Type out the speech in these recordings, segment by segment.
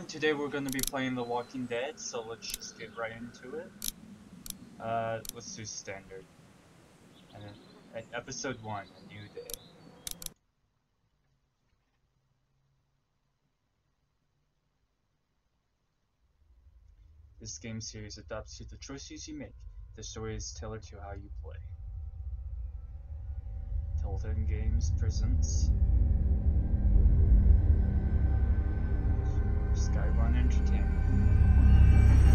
everyone, today we're going to be playing The Walking Dead, so let's just get right into it. Uh, let's do standard. And then, episode 1, A New Day. This game series adapts to the choices you make. The story is tailored to how you play. Telltale Games presents Skybound Entertainment.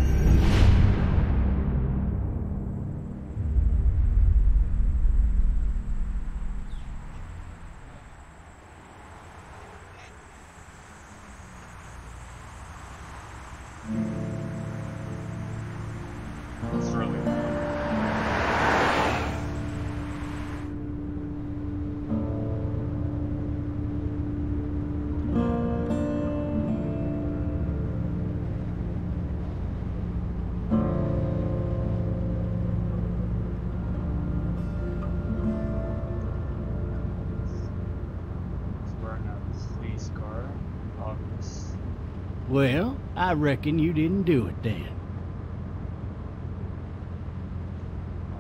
Well, I reckon you didn't do it then.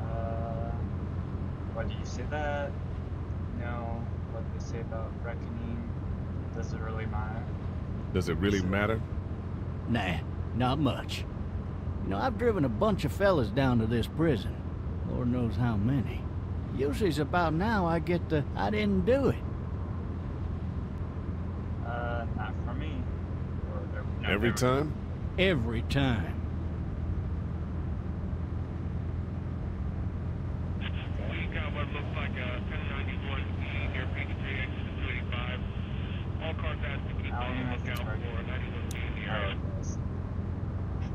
Uh, why do you say that? No. What they say about reckoning? Does it really matter? Does it really matter? Nah, not much. You know, I've driven a bunch of fellas down to this prison. Lord knows how many. Usually it's about now I get the I didn't do it. Uh, not for me. Or, or, no, Every never. time? Every time. We got what looks like a 1091E near Patriot exit 285. All cars asked to keep I don't on the have to lookout target. for 91B in the time? Every time.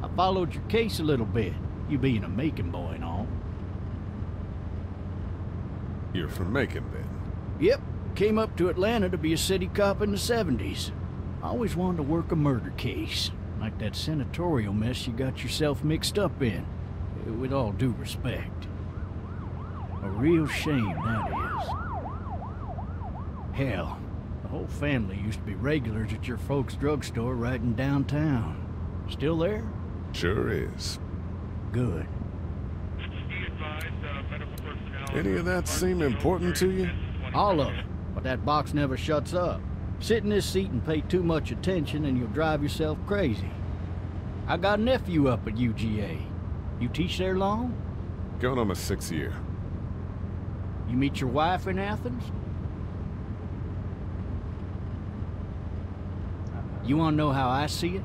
I followed your case a little bit, you being a Macon boy and all. You're from Macon then. Yep, came up to Atlanta to be a city cop in the 70s. Always wanted to work a murder case, like that senatorial mess you got yourself mixed up in. With all due respect. A real shame, that is. Hell, the whole family used to be regulars at your folks' drugstore right in downtown. Still there? Sure is. Good. Be advised, medical personnel. Any of that seem important to you? All of it. But that box never shuts up. Sit in this seat and pay too much attention and you'll drive yourself crazy. I got a nephew up at UGA. You teach there long? Going on my sixth year. You meet your wife in Athens? You want to know how I see it?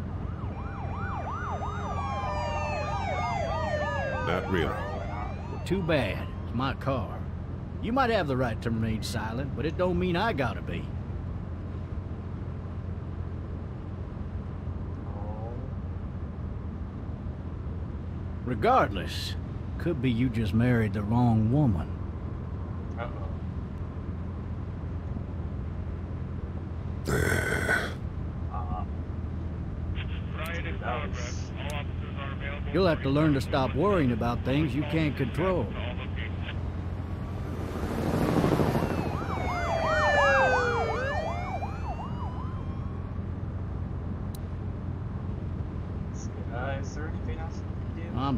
Not really. Well, too bad. It's my car. You might have the right to remain silent, but it don't mean I gotta be. Regardless, could be you just married the wrong woman. uh-oh. Uh, Riot in progress. All officers are available. You'll have to learn to stop worrying about things you can't control. to all locations. uh, is there anything else you can do? I'm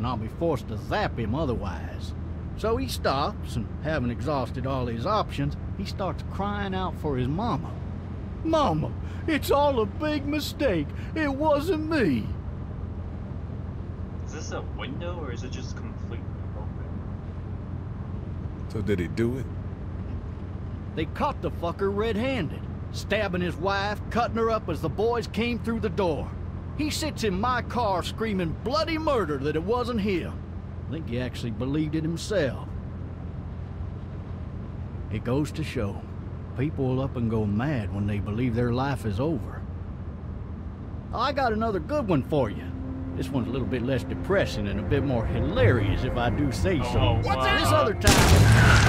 and I'll be forced to zap him otherwise. So he stops, and having exhausted all his options, he starts crying out for his mama. Mama, it's all a big mistake. It wasn't me. Is this a window or is it just completely open? So did he do it? They caught the fucker red-handed, stabbing his wife, cutting her up as the boys came through the door. He sits in my car screaming bloody murder that it wasn't him. I think he actually believed it himself. It goes to show, people will up and go mad when they believe their life is over. I got another good one for you. This one's a little bit less depressing and a bit more hilarious, if I do say so. Oh, What's wow. This other time.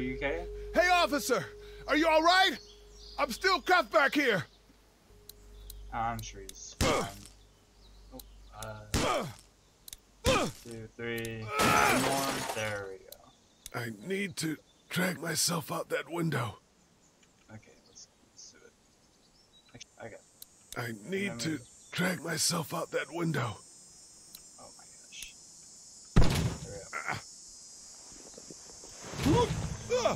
You okay? Hey, officer! Are you alright? I'm still cuffed back here. I'm sure he's fine. Oh, uh, two, three, one more. There we go. I need to drag myself out that window. Okay, let's, let's do it. Actually, I got. I need to drag myself out that window. Oh my gosh. There we go. Ah! Uh, Uh,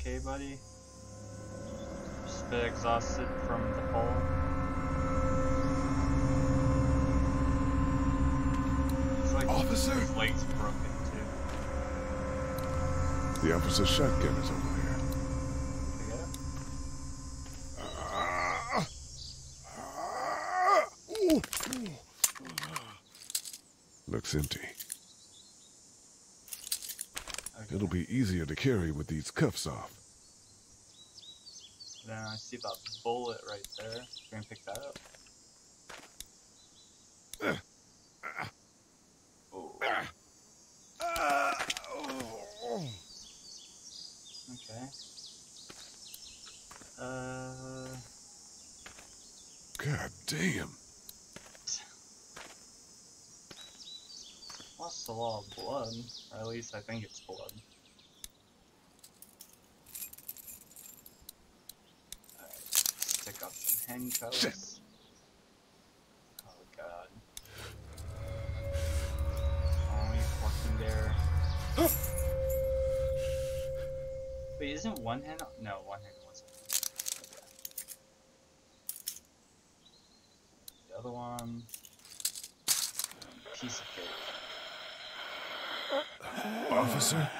okay, buddy? Just a bit exhausted from the fall. It's like Officer? his legs broken too. The officer's shotgun is over there. I get it? Ooh. Looks empty. Okay. It'll be easier to carry with these cuffs off. Then I see that bullet right there. You're gonna pick that up. Oh, Ah! Oh. okay. Uh, God damn. lost a lot of blood, or at least I think it's blood. Alright, stick up some handcuffs. Oh god. Oh, he's fucking there. Wait, isn't one hand? No, one hand wasn't. Okay. The other one. Piece of cake. Officer?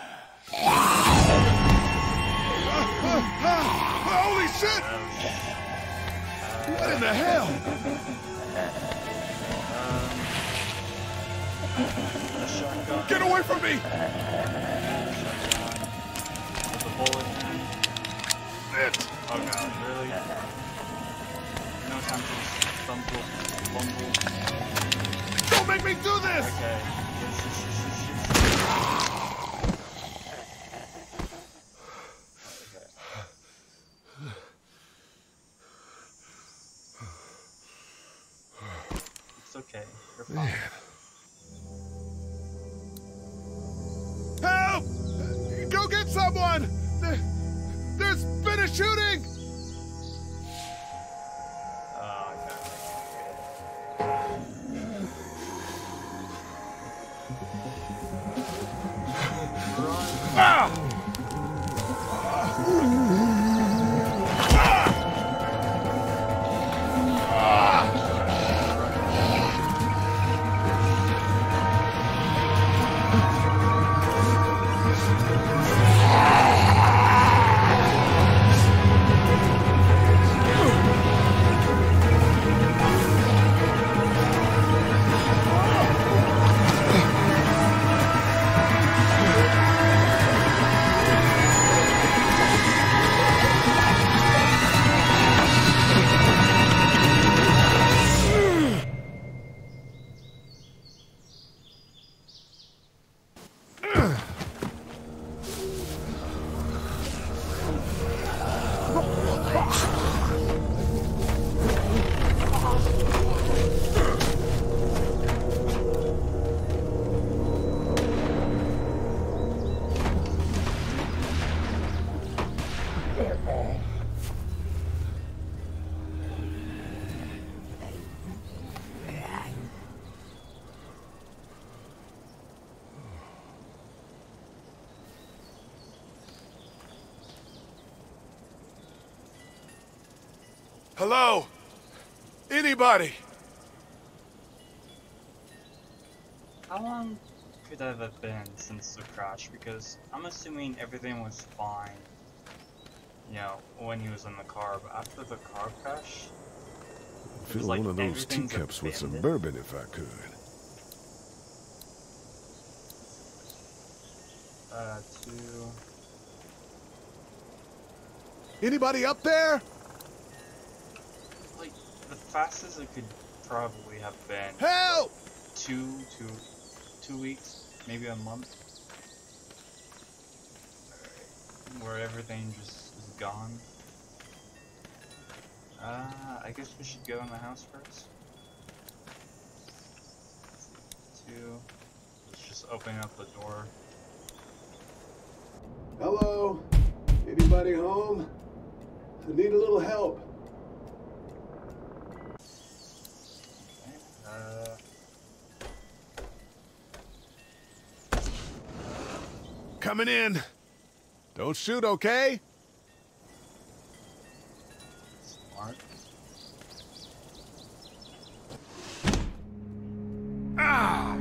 Hello? Anybody? How long could that have been since the crash? Because I'm assuming everything was fine, you know, when he was in the car, but after the car crash, Fill like one of those teacups with some bourbon if I could. Uh, two. Anybody up there? Like, the fastest it could probably have been Help! two, two, two weeks, maybe a month. Alright, Where everything just is gone. Uh, I guess we should go in the house first. Two. Let's just open up the door. Hello? Anybody home? I need a little help. Coming in. Don't shoot, okay? smart. Ah!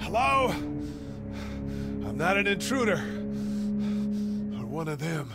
Hello? I'm not an intruder. Or one of them.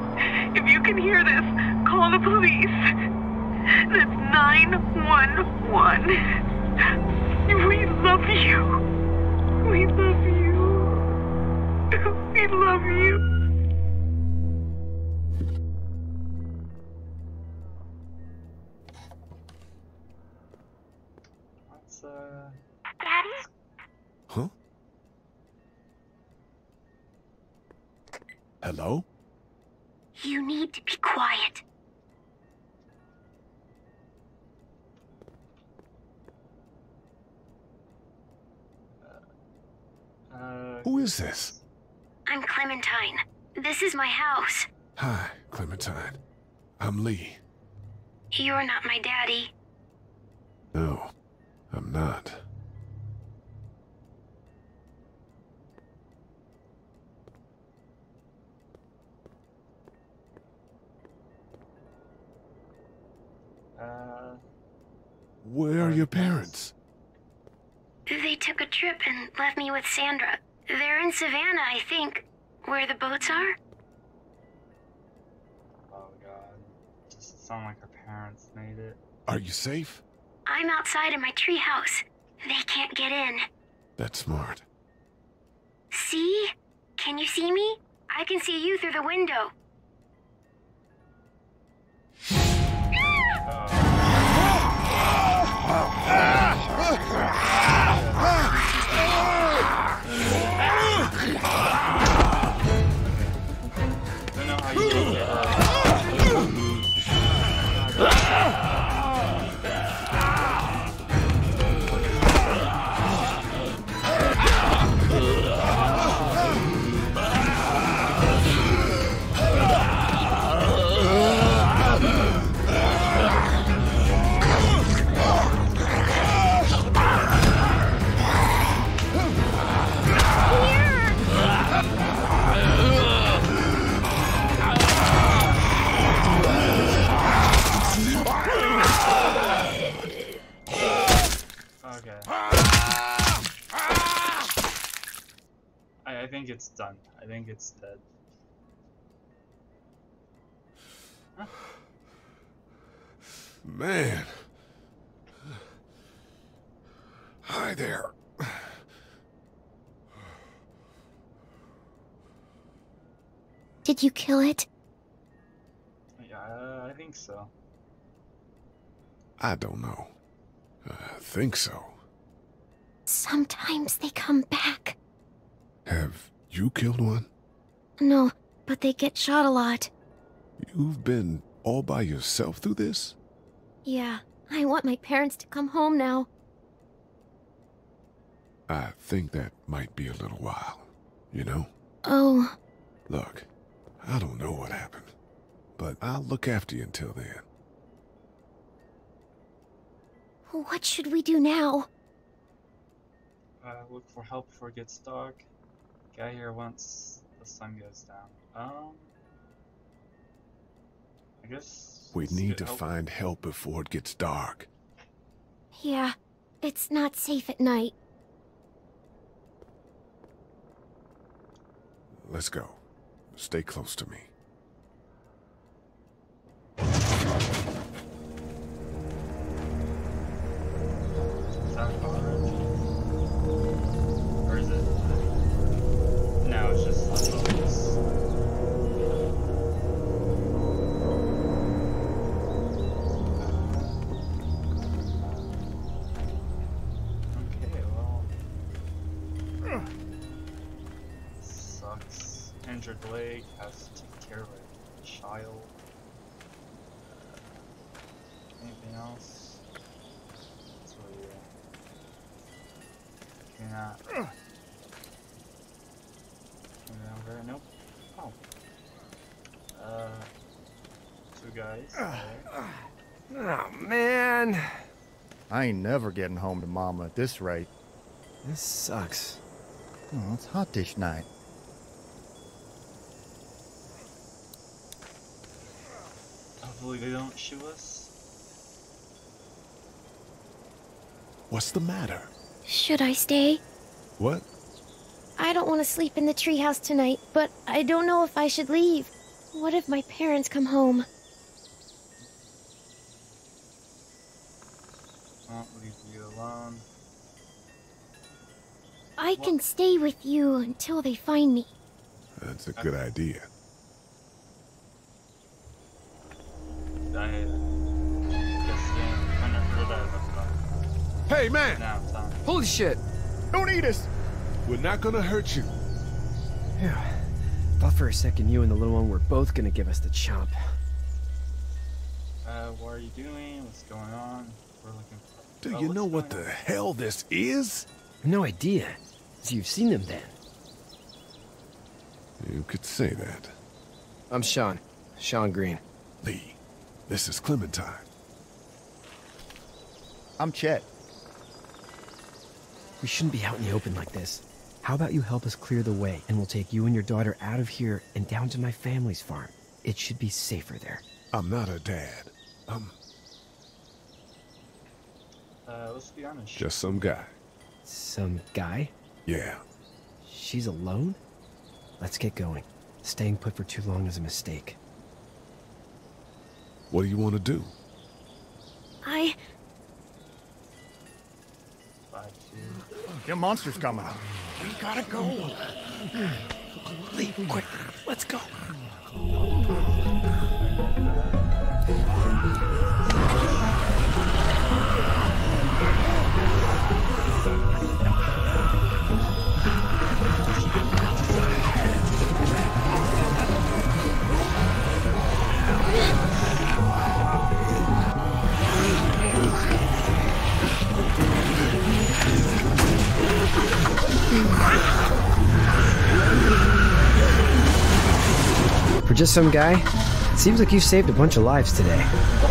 If you can hear this, call the police. That's 911. We love you. We love you. We love you. Let's, uh... Daddy? Huh? Hello? You need to be quiet. Uh... Who is this? I'm Clementine. This is my house. Hi, Clementine. I'm Lee. You're not my daddy. No, I'm not. Uh... Where are your parents? They took a trip and left me with Sandra. They're in Savannah, I think. Where the boats are? Oh god. Doesn't sound like her parents made it. Are you safe? I'm outside in my treehouse. They can't get in. That's smart. See? Can you see me? I can see you through the window. Don't know how you can get her. Think it's done. I think it's dead. Man. Hi there. Did you kill it? Yeah, I think so. I don't know. I think so. Sometimes they come back. Have you killed one? No, but they get shot a lot. You've been all by yourself through this? Yeah, I want my parents to come home now. I think that might be a little while. You know? Oh, Look, I don't know what happened, but I'll look after you until then. what should we do now? Uh, look for help before it gets dark. Get here once the sun goes down. Um, I guess We need to help. find help before it gets dark. Yeah, it's not safe at night. Let's go. Stay close to me. Is guys. there. Oh, man. I ain't never getting home to Mama at this rate. This sucks. Oh, it's hot dish night. Hopefully they don't shoot us. What's the matter? Should I stay? What? I don't want to sleep in the treehouse tonight, but I don't know if I should leave. What if my parents come home? Won't leave you alone. I can stay with you until they find me. That's a good idea. I guess yeah, kind of heard that about Hey, man! now time. Holy shit. Don't eat us! We're not gonna hurt you. Yeah. Thought for a second you and the little one were both gonna give us the chomp. Uh, what are you doing? What's going on? We're looking for. Do you know what the hell this is? No idea. So you've seen them then? You could say that. I'm Shawn. Shawn Greene. Lee, this is Clementine. I'm Chet. We shouldn't be out in the open like this. How about you help us clear the way, and we'll take you and your daughter out of here and down to my family's farm. It should be safer there. I'm not a dad. I'm Uh, let's be honest. just some guy. Some guy? Yeah. She's alone? Let's get going. Staying put for too long is a mistake. What do you want to do? I. Five, two. Monsters coming. We gotta go. Leave quick, let's go. Just some guy, seems like you've saved a bunch of lives today.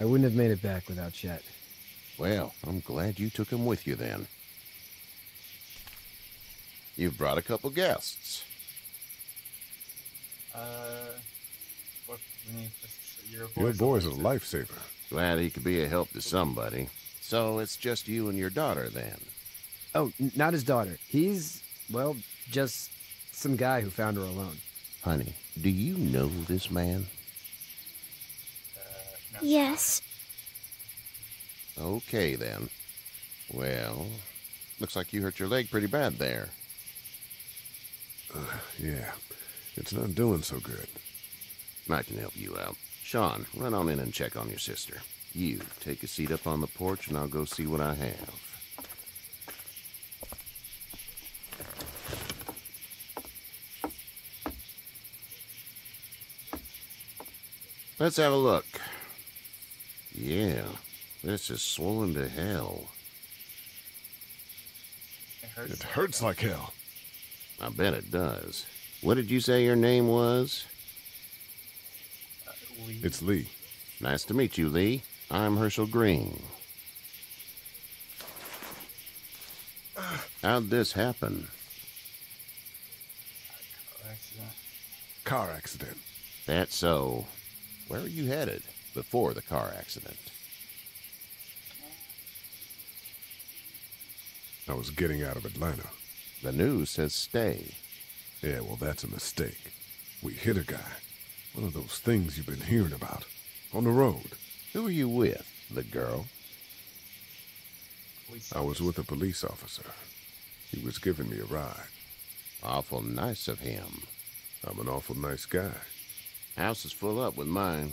I wouldn't have made it back without Chet. Well, I'm glad you took him with you then. You've brought a couple guests. Uh, what beneath this, your Your boy's boy's a lifesaver. Glad he could be a help to somebody. So it's just you and your daughter then. Oh, n- not his daughter. He's, well, just some guy who found her alone. Honey, do you know this man? Yes. Okay then. Well, looks like you hurt your leg pretty bad there. Uh, yeah, it's not doing so good. I can help you out. Shawn, run on in and check on your sister. You, take a seat up on the porch and I'll go see what I have. Let's have a look. Yeah, this is swollen to hell. It hurts. It hurts like hell. I bet it does. What did you say your name was? Uh, Lee. It's Lee. Nice to meet you, Lee. I'm Hershel Greene. How'd this happen? Car accident. Car accident. That's so. Where are you headed before the car accident? I was getting out of Atlanta. The news says stay. Yeah, well, that's a mistake. We hit a guy. One of those things you've been hearing about. On the road. Who are you with? The girl? I was with a police officer. He was giving me a ride. Awful nice of him. I'm an awful nice guy. House is full up with mine.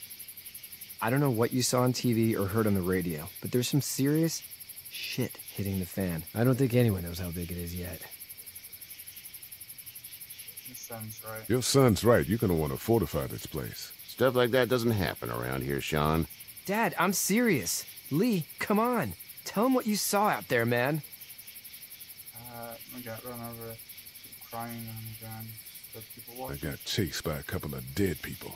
I don't know what you saw on TV or heard on the radio, but there's some serious shit hitting the fan. I don't think anyone knows how big it is yet. Your son's right. Your son's right. You're going to want to fortify this place. Stuff like that doesn't happen around here, Shawn. Dad, I'm serious. Lee, come on. Tell him what you saw out there, man. Uh, I got run over, crying on the ground. People I got chased by a couple of dead people.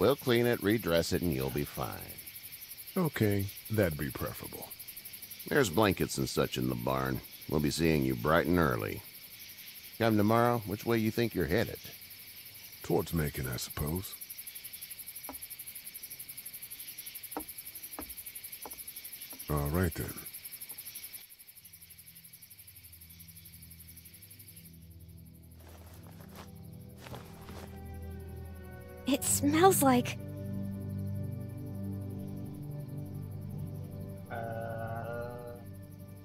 We'll clean it, redress it, and you'll be fine. Okay, that'd be preferable. There's blankets and such in the barn. We'll be seeing you bright and early. Come tomorrow, which way you think you're headed? Towards Macon, I suppose. All right then. It smells like. Uh,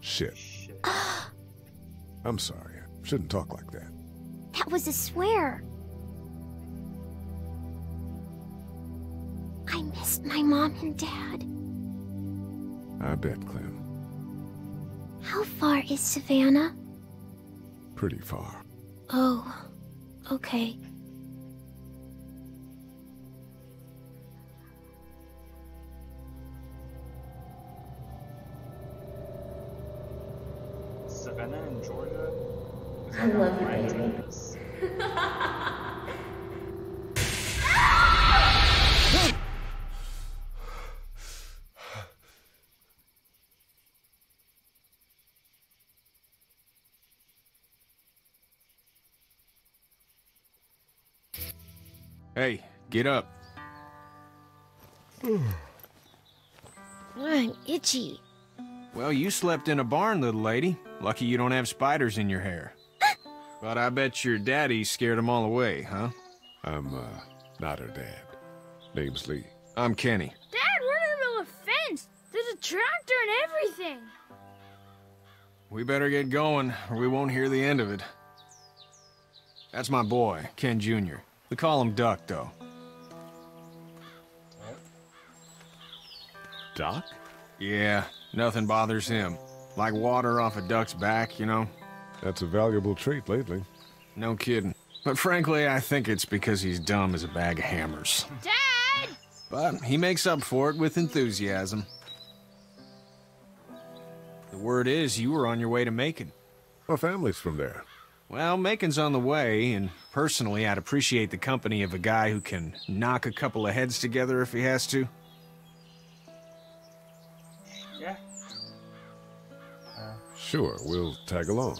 Shit. shit. I'm sorry. I shouldn't talk like that. That was a swear. I missed my mom and dad. I bet, Clem. How far is Savannah? Pretty far. Oh, okay. I love you, baby. Hey, get up. I'm itchy. Well, you slept in a barn, little lady. Lucky you don't have spiders in your hair. But I bet your daddy scared them all away, huh? I'm, uh, not her dad. Name's Lee. I'm Kenny. Dad, we're in the middle of a fence. There's a tractor and everything. We better get going, or we won't hear the end of it. That's my boy, Ken Jr. We call him Duck, though. Duck? Yeah, nothing bothers him. Like water off a duck's back, you know? That's a valuable trait lately. No kidding. But frankly, I think it's because he's dumb as a bag of hammers. Dad! But he makes up for it with enthusiasm. The word is you were on your way to Macon. Our family's from there. Well, Macon's on the way, and personally, I'd appreciate the company of a guy who can knock a couple of heads together if he has to. Yeah. Sure, we'll tag along.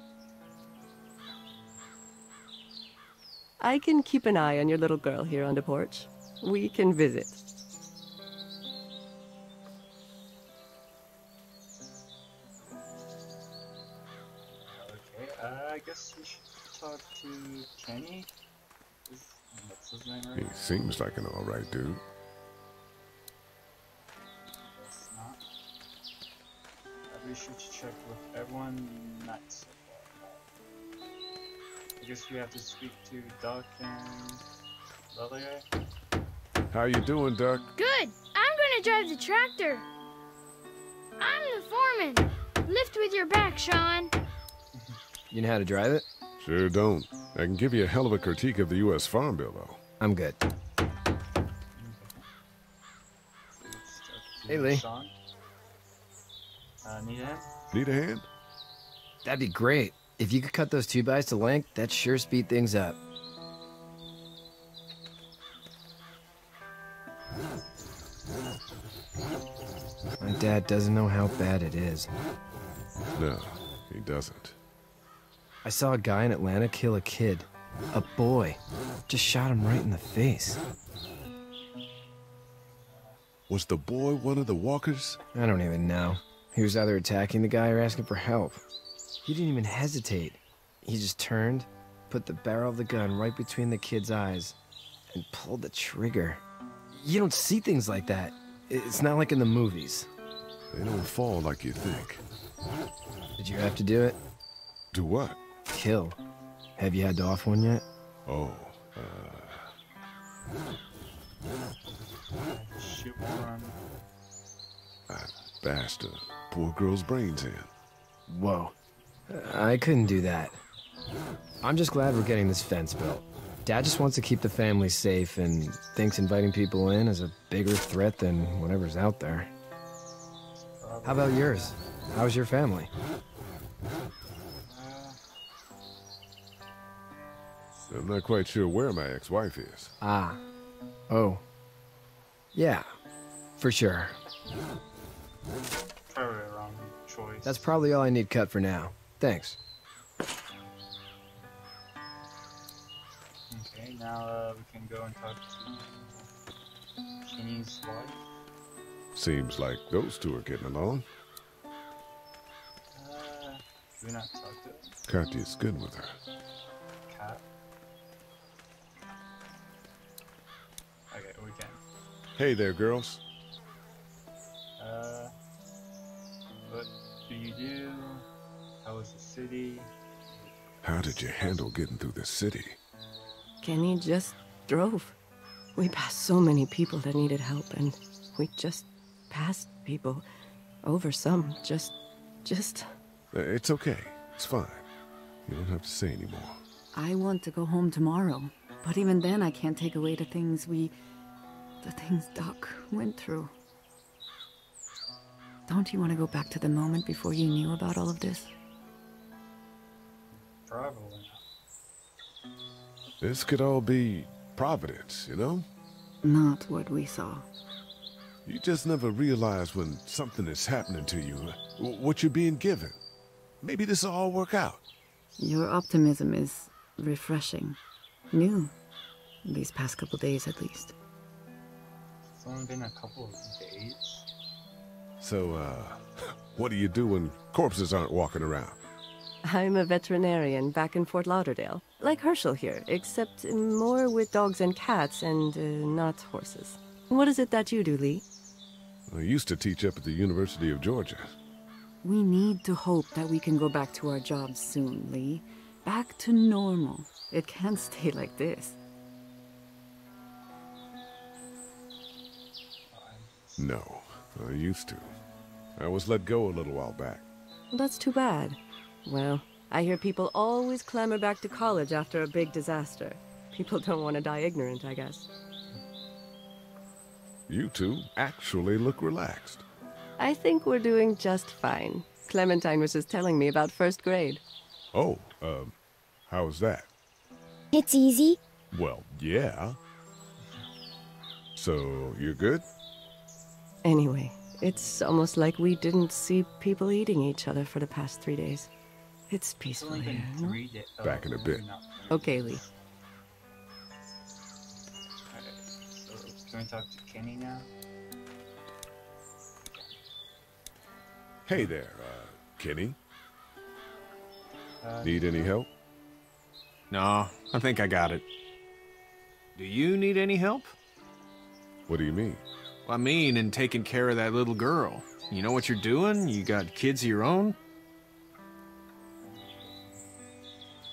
I can keep an eye on your little girl here on the porch. We can visit. Okay, uh, I guess we should talk to Kenny. Is, that's his name, He right? seems like an alright dude. Guess not. We should check with everyone. Not so far. I guess we have to speak to Duck and the other guy. How you doing, Duck? Good. I'm gonna drive the tractor. I'm the foreman. Lift with your back, Shawn. You know how to drive it? Sure don't. I can give you a hell of a critique of the U.S. Farm Bill, though. I'm good. Hey, Lee. Shawn. Uh, need a hand? Need a hand? That'd be great. If you could cut those two bys to length, that'd sure speed things up. My dad doesn't know how bad it is. No, he doesn't. I saw a guy in Atlanta kill a kid. A boy. Just shot him right in the face. Was the boy one of the walkers? I don't even know. He was either attacking the guy or asking for help. He didn't even hesitate. He just turned, put the barrel of the gun right between the kid's eyes, and pulled the trigger. You don't see things like that. It's not like in the movies. They don't fall like you think. Did you have to do it? Do what? Kill. Have you had to off one yet? Oh, uh, Shoot one. I bashed a poor girl's brains in. Whoa. I couldn't do that. I'm just glad we're getting this fence built. Dad just wants to keep the family safe and thinks inviting people in is a bigger threat than whatever's out there. How about yours? How's your family? I'm not quite sure where my ex-wife is. Ah. Oh. Yeah. For sure. Probably a wrong choice. That's probably all I need cut for now. Thanks. Okay, now uh, we can go and talk to Kenny's wife. Seems like those two are getting along. Uh, do we not talk to Katjaa's good with her. Cat? Okay, we can. Hey there, girls. Uh, what do you do? How was the city? How did you handle getting through the city? Kenny just drove. We passed so many people that needed help, and we just passed people. Over some. Just. just. Uh, It's okay. It's fine. You don't have to say anymore. I want to go home tomorrow, but even then I can't take away the things we. the things Doc went through. Don't you want to go back to the moment before you knew about all of this? Probably. This could all be Providence, you know? Not what we saw. You just never realize when something is happening to you, uh, what you're being given. Maybe this will all work out. Your optimism is refreshing. New. These past couple days, at least. It's only been a couple of days. So, uh, what do you do when corpses aren't walking around? I'm a veterinarian back in Fort Lauderdale. Like Hershel here, except more with dogs and cats and uh, not horses. What is it that you do, Lee? I used to teach up at the University of Georgia. We need to hope that we can go back to our jobs soon, Lee. Back to normal. It can't stay like this. No, I used to. I was let go a little while back. That's too bad. Well, I hear people always clamor back to college after a big disaster. People don't want to die ignorant, I guess. You two actually look relaxed. I think we're doing just fine. Clementine was just telling me about first grade. Oh, um, how's that? It's easy. Well, yeah. So, you're good? Anyway, it's almost like we didn't see people eating each other for the past three days. It's peaceful only here. no? Back in a bit. Okay, Lee. So, can we talk to Kenny now? Hey there, uh, Kenny. Uh, Need any help? No, I think I got it. Do you need any help? What do you mean? I mean, in taking care of that little girl. You know what you're doing? You got kids of your own?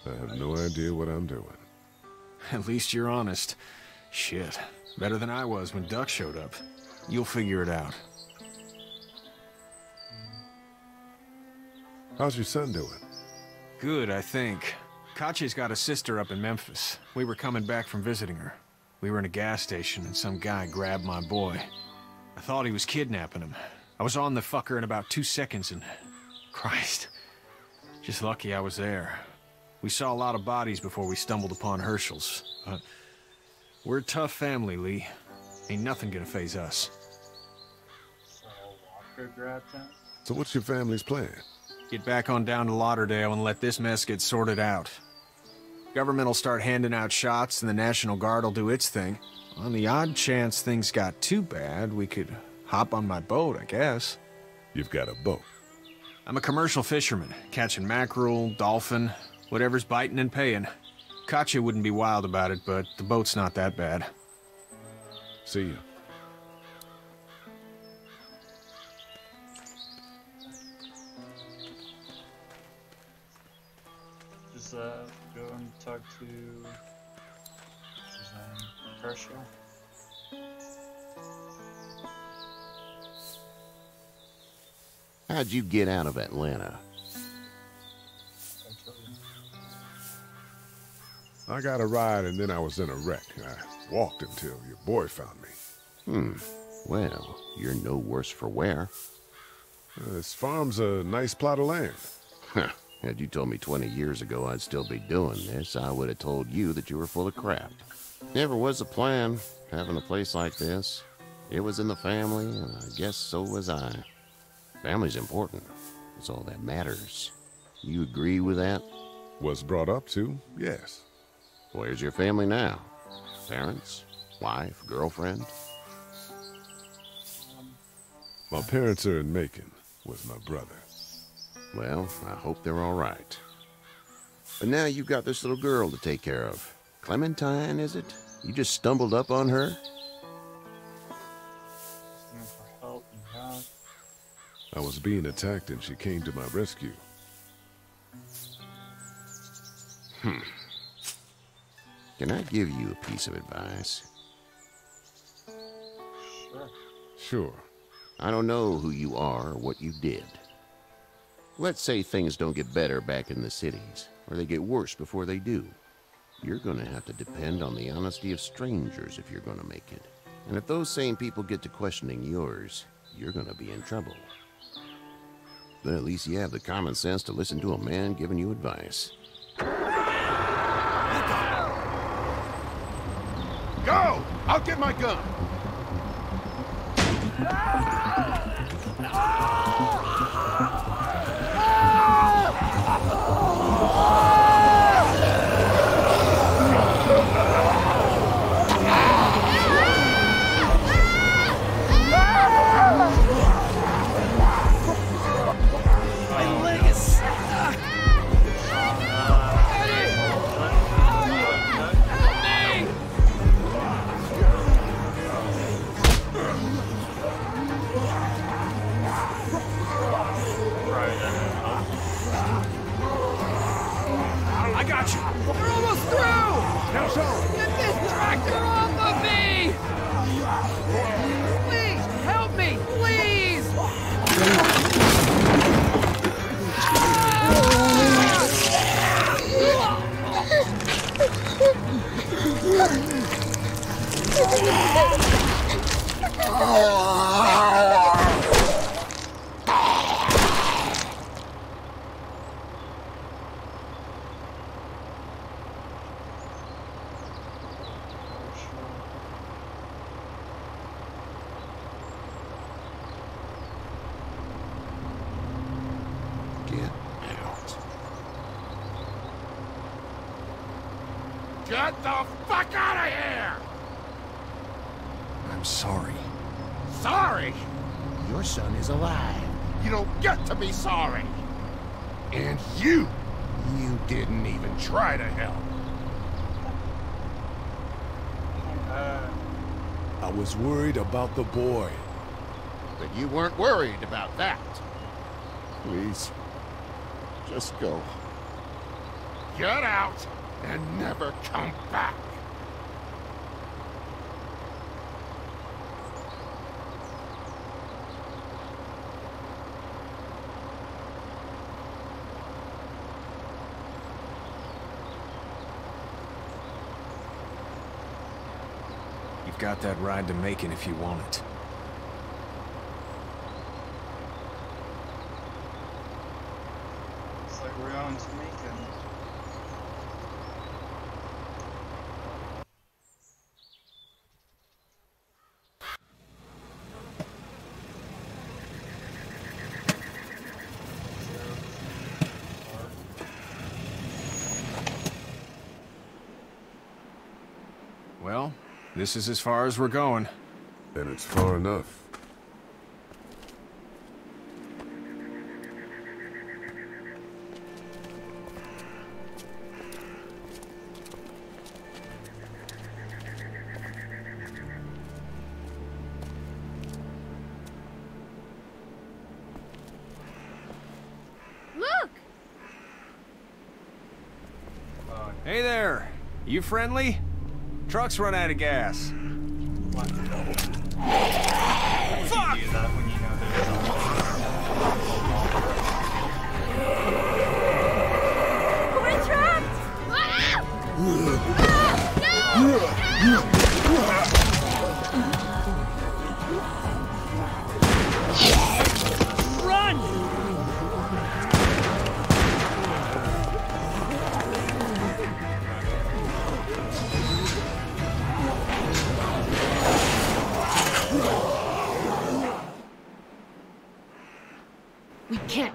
I have no idea what I'm doing. At least you're honest. Shit. Better than I was when Duck showed up. You'll figure it out. How's your son doing? Good, I think. Katjaa's got a sister up in Memphis. We were coming back from visiting her. We were in a gas station and some guy grabbed my boy. I thought he was kidnapping him. I was on the fucker in about two seconds and... Christ. Just lucky I was there. We saw a lot of bodies before we stumbled upon Hershel's. But we're a tough family, Lee. Ain't nothing gonna phase us. So Walker grabbed him. So what's your family's plan? Get back on down to Lauderdale and let this mess get sorted out. Government will start handing out shots and the National Guard will do its thing. On the odd chance things got too bad, we could hop on my boat, I guess. You've got a boat. I'm a commercial fisherman, catching mackerel, dolphin, whatever's biting and paying. Katjaa wouldn't be wild about it, but the boat's not that bad. See you. Just uh, go and talk to. what's his name? Hershel. How'd you get out of Atlanta? I got a ride and then I was in a wreck. I walked until your boy found me. Hmm. Well, you're no worse for wear. Uh, this farm's a nice plot of land. Huh. Had you told me 20 years ago I'd still be doing this, I would have told you that you were full of crap. Never was a plan, having a place like this. It was in the family, and I guess so was I. Family's important. It's all that matters. You agree with that? Was brought up to, yes. Where's your family now? Parents? Wife? Girlfriend? My parents are in Macon with my brother. Well, I hope they're all right. But now you've got this little girl to take care of. Clementine, is it? You just stumbled up on her? Asking for help and God. I was being attacked and she came to my rescue. Hmm. Can I give you a piece of advice? Sure. Sure. I don't know who you are or what you did. Let's say things don't get better back in the cities, or they get worse before they do. You're gonna have to depend on the honesty of strangers if you're gonna make it. And if those same people get to questioning yours, you're gonna be in trouble. But at least you have the common sense to listen to a man giving you advice. Go! I'll get my gun! The boy. But you weren't worried about that. Please, just go. Get out and never come back. You've got that ride to Macon if you want it. it's like we're going to Macon. Well, this is as far as we're going. Then it's far enough. Look! Hey there. You friendly? Truck's run out of gas. Fuck!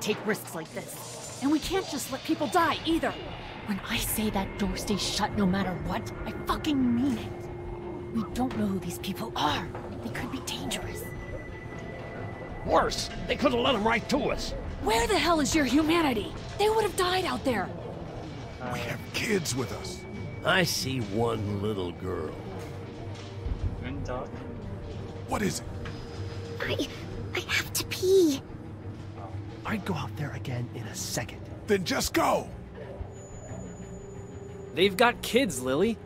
Take risks like this. And we can't just let people die either. When I say that door stays shut no matter what, I fucking mean it. We don't know who these people are. They could be dangerous. Worse, they could have let them right to us. Where the hell is your humanity? They would have died out there. We have kids with us. I see one little girl. Good dog. What is it? I. again in a second. Then just go. They've got kids, Lilly.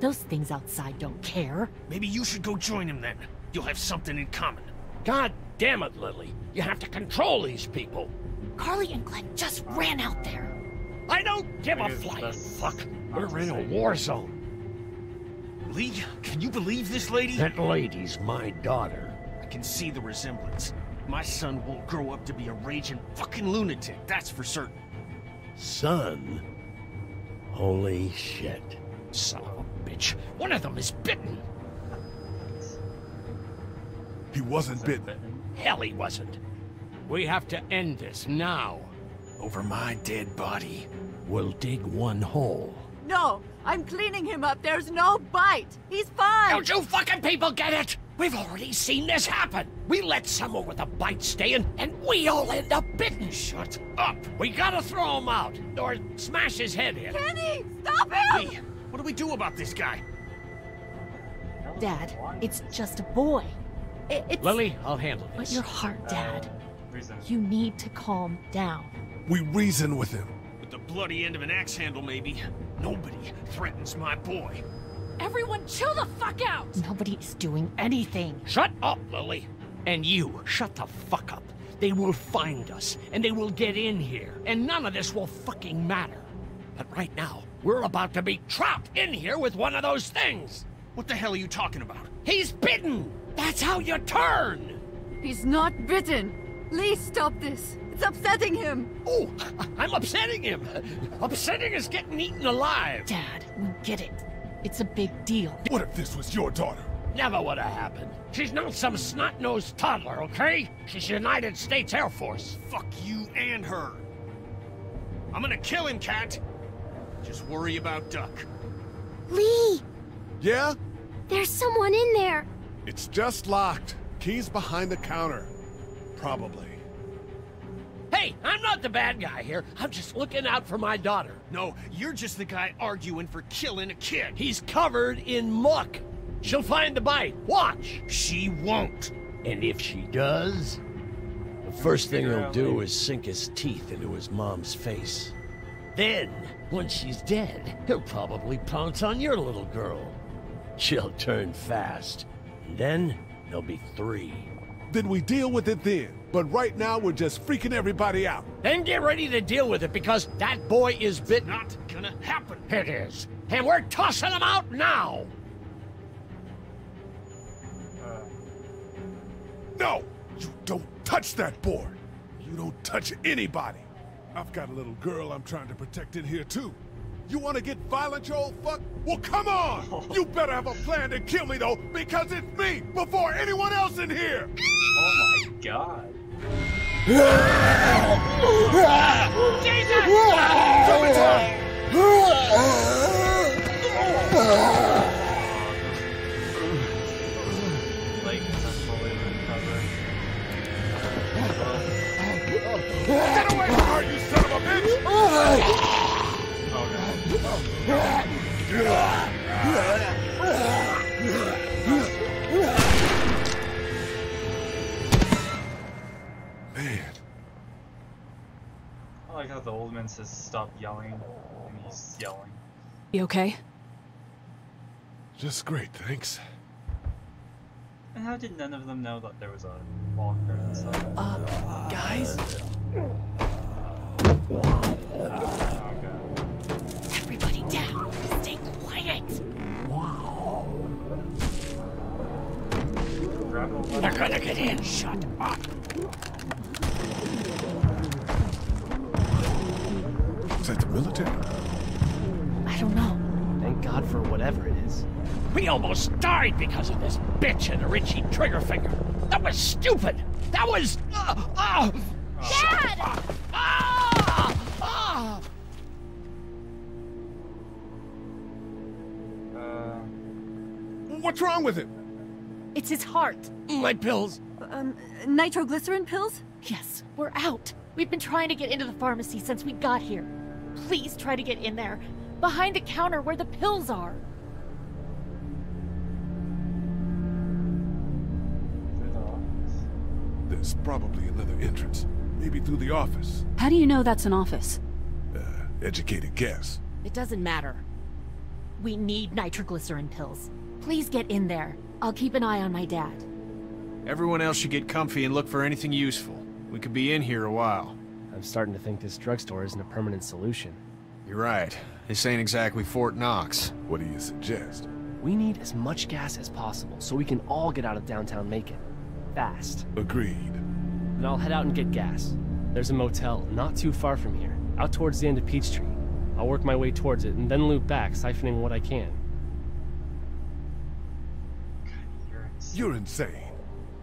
Those things outside don't care. Maybe you should go join them then. You'll have something in common. God damn it, Lilly. You have to control these people. Carley and Glenn just ran out there. I don't give a Because flying fuck. We're in a war zone. Lee, can you believe this lady? That lady's my daughter. I can see the resemblance. My son won't grow up to be a raging fucking lunatic, that's for certain. Son? Holy shit. Son of a bitch. One of them is bitten. He wasn't bitten. Hell, he wasn't. We have to end this now. Over my dead body. We'll dig one hole. No, I'm cleaning him up. There's no bite. He's fine. Don't you fucking people get it? We've already seen this happen. We let someone with a bite stay in, and we all end up bitten. Shut up. We gotta throw him out, or smash his head in. Kenny, stop him! Lee, what do we do about this guy? Dad, it's just a boy. I- it's... Lilly, I'll handle this. But your heart, uh, Dad. Reason. You need to calm down. We reason with him. With the bloody end of an axe handle, maybe. Nobody threatens my boy. Everyone chill the fuck out! Nobody is doing anything. Shut up, Lilly. And you, shut the fuck up. They will find us, and they will get in here, and none of this will fucking matter. But right now, we're about to be trapped in here with one of those things. What the hell are you talking about? He's bitten! That's how you turn! He's not bitten. Lee, stop this. It's upsetting him. Oh, I'm upsetting him. Upsetting is getting eaten alive. Dad, we get it. It's a big deal. What if this was your daughter? Never would have happened. She's not some snot-nosed toddler, okay? She's United States Air Force. Fuck you and her. I'm gonna kill him, Kat. Just worry about Duck. Lee, Yeah? there's someone in there. It's just locked. Key's behind the counter. Probably. Hey, I'm not the bad guy here. I'm just looking out for my daughter. No, you're just the guy arguing for killing a kid. He's covered in muck. She'll find the bite. Watch. She won't. And if she does, the first thing he'll do is sink his teeth into his mom's face. Then, when she's dead, he'll probably pounce on your little girl. She'll turn fast. And then, there'll be three. Then we deal with it then. But right now, we're just freaking everybody out. Then get ready to deal with it because that boy is bitten. Not gonna happen. It is. And we're tossing him out now. Uh, no! You don't touch that boy! You don't touch anybody! I've got a little girl I'm trying to protect in here, too. You want to get violent, you old fuck? Well, come on! Oh. You better have a plan to kill me, though, because it's me before anyone else in here! Oh my god. Like, fully recovered. Get away from her, you son of a bitch! Oh god. Man, I like how the old man says stop yelling, and he's yelling. You okay? just great, thanks. And how did none of them know that there was a walker inside? Uh, guys? Everybody Stay quiet. They're gonna get in. Shut up. Is that the military? I don't know. Thank God for whatever it is. We almost died because of this bitch and a Richie Triggerfinger. That was stupid. That was. Uh, uh, Dad! ah, ah. Uh, What's wrong with him? It's his heart. My pills. Um, nitroglycerin pills? Yes, we're out. We've been trying to get into the pharmacy since we got here. Please try to get in there. Behind the counter where the pills are. through the office. There's probably another entrance. Maybe through the office. How do you know that's an office? Uh, educated guess. It doesn't matter. We need nitroglycerin pills. Please get in there. I'll keep an eye on my dad. Everyone else should get comfy and look for anything useful. We could be in here a while. I'm starting to think this drugstore isn't a permanent solution. You're right. This ain't exactly Fort Knox. What do you suggest? We need as much gas as possible so we can all get out of downtown Macon. Fast. Agreed. Then I'll head out and get gas. There's a motel not too far from here, out towards the end of Peachtree. I'll work my way towards it and then loop back, siphoning what I can. You're insane.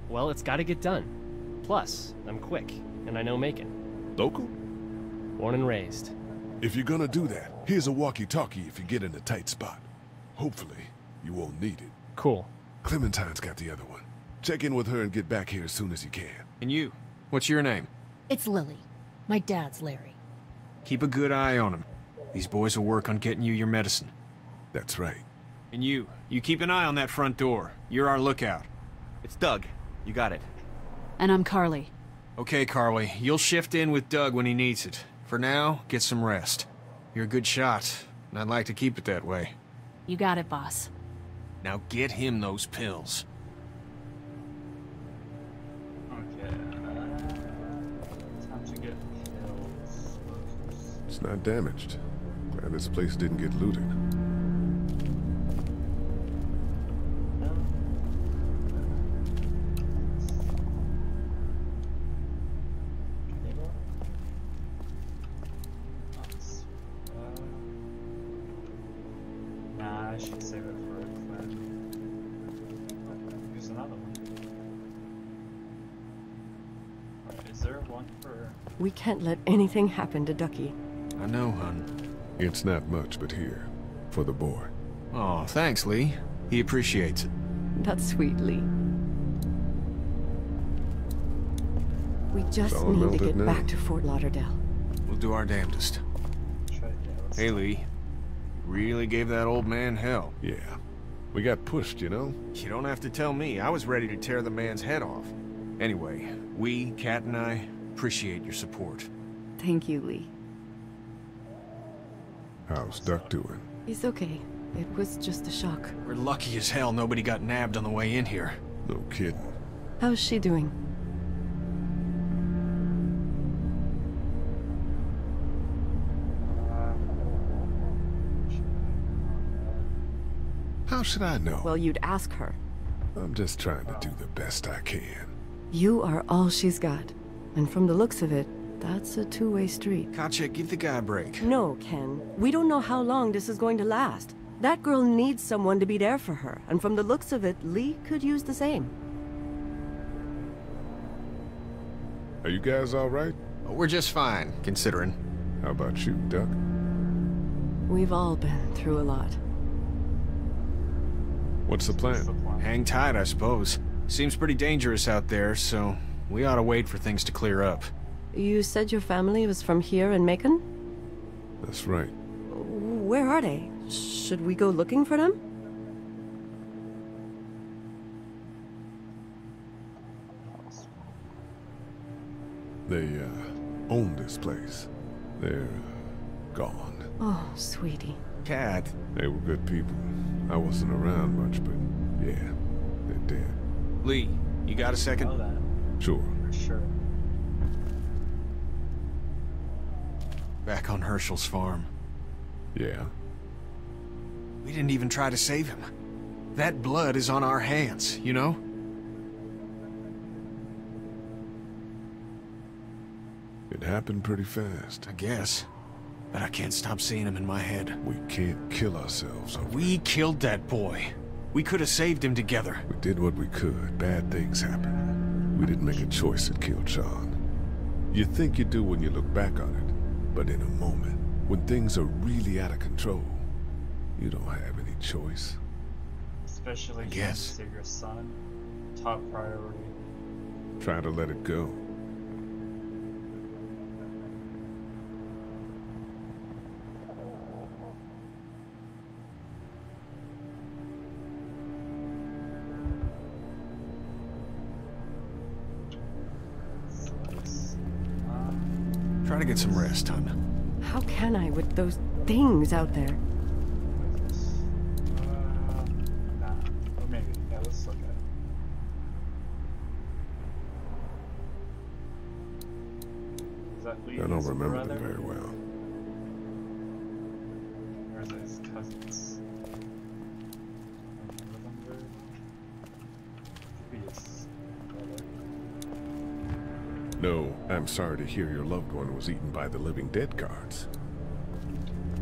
Well, it's gotta get done. Plus, I'm quick, and I know Macon. Local? Born and raised. If you're gonna do that, here's a walkie-talkie if you get in a tight spot. Hopefully, you won't need it. Cool. Clementine's got the other one. Check in with her and get back here as soon as you can. And you? What's your name? It's Lilly. My dad's Larry. Keep a good eye on him. These boys will work on getting you your medicine. That's right. And you, you keep an eye on that front door. You're our lookout. It's Doug. You got it. And I'm Carley. Okay, Carley. You'll shift in with Doug when he needs it. For now, get some rest. You're a good shot, and I'd like to keep it that way. You got it, boss. Now get him those pills. Okay. Time to get pills. It's not damaged. Glad this place didn't get looted. Nah, I should save it for a friend. Here's another one. Is there one for... We can't let anything happen to Ducky. I know, hun. It's not much, but here. For the boy. Oh, thanks, Lee. He appreciates it. That's sweet, Lee. We just all need to get now. back to Fort Lauderdale. We'll do our damnedest. Hey, Lee. Really gave that old man hell. Yeah. We got pushed, you know? You don't have to tell me. I was ready to tear the man's head off. Anyway, we, Kat and I, appreciate your support. Thank you, Lee. How's Duck doing? He's okay. It was just a shock. We're lucky as hell nobody got nabbed on the way in here. No kidding. How's she doing? How should I know? Well, you'd ask her. I'm just trying to do the best I can. You are all she's got. And from the looks of it, that's a two-way street. Katjaa, give the guy a break. No, Ken. We don't know how long this is going to last. That girl needs someone to be there for her, and from the looks of it, Lee could use the same. Are you guys all right? We're just fine, considering. How about you, Duck? We've all been through a lot. What's the plan? Hang tight, I suppose. Seems pretty dangerous out there, so we ought to wait for things to clear up. You said your family was from here in Macon? That's right. Where are they? Should we go looking for them? They, uh, own this place. They're, uh, gone. Oh, sweetie. Kat. They were good people. I wasn't around much, but yeah, they're dead. Lee, you got a second? Sure. Sure. Back on Hershel's farm. Yeah. We didn't even try to save him. That blood is on our hands, you know? It happened pretty fast. I guess. But I can't stop seeing him in my head. We can't kill ourselves We killed that boy. We could have saved him together. We did what we could. Bad things happen. We didn't make a choice that killed Shawn. You think you do when you look back on it, but in a moment, when things are really out of control, you don't have any choice. Especially to Yes. save your son. Top priority. Try to let it go. get some rest, hon. How can I with those things out there? I don't remember brother? To hear your loved one was eaten by the living dead guards.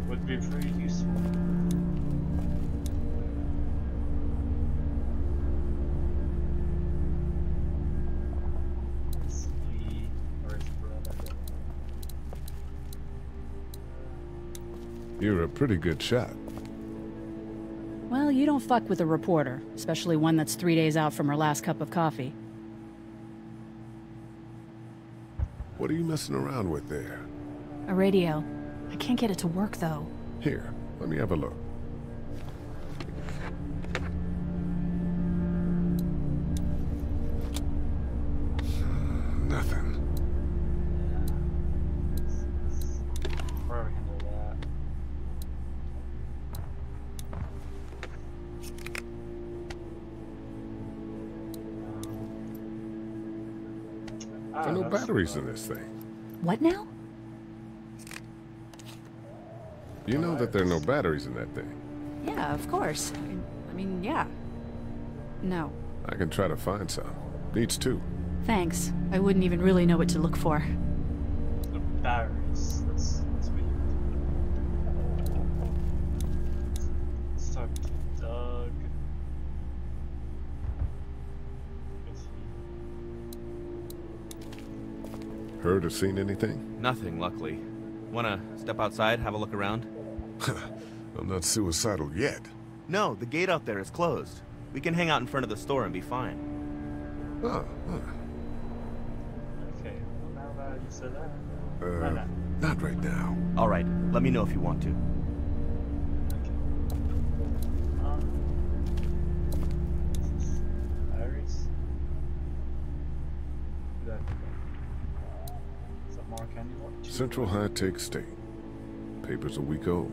Would be pretty useful. It's Lee or his brother. You're a pretty good shot. Well, you don't fuck with a reporter, especially one that's three days out from her last cup of coffee. Messing around with there? A radio. I can't get it to work, though. Here, let me have a look. Nothing. Where we that. There are no batteries in this thing. What now? You know that there are no batteries in that thing. Yeah, of course. I mean, yeah. No. I can try to find some. Needs two. Thanks. I wouldn't even really know what to look for. Heard or seen anything? Nothing, luckily. Wanna step outside, have a look around? I'm not suicidal yet. No, the gate out there is closed. We can hang out in front of the store and be fine. Oh, huh. Okay, well now that you said that. Uh, not right now. All right, let me know if you want to. Central High Tech State. Paper's a week old.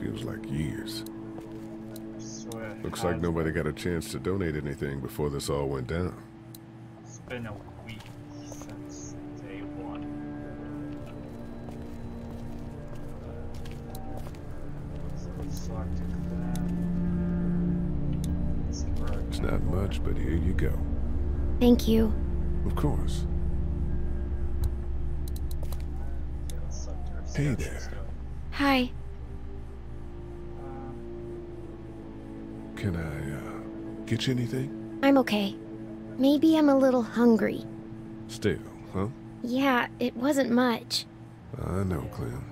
Feels like years. Looks like nobody got a chance to donate anything before this all went down. It's been a week since day one. So let's select that. Let's give her a It's not much, but here you go. Thank you. Of course. Hey there. Hi. Can I, uh, get you anything? I'm okay. Maybe I'm a little hungry. Still, huh? Yeah, it wasn't much. I know, Clem.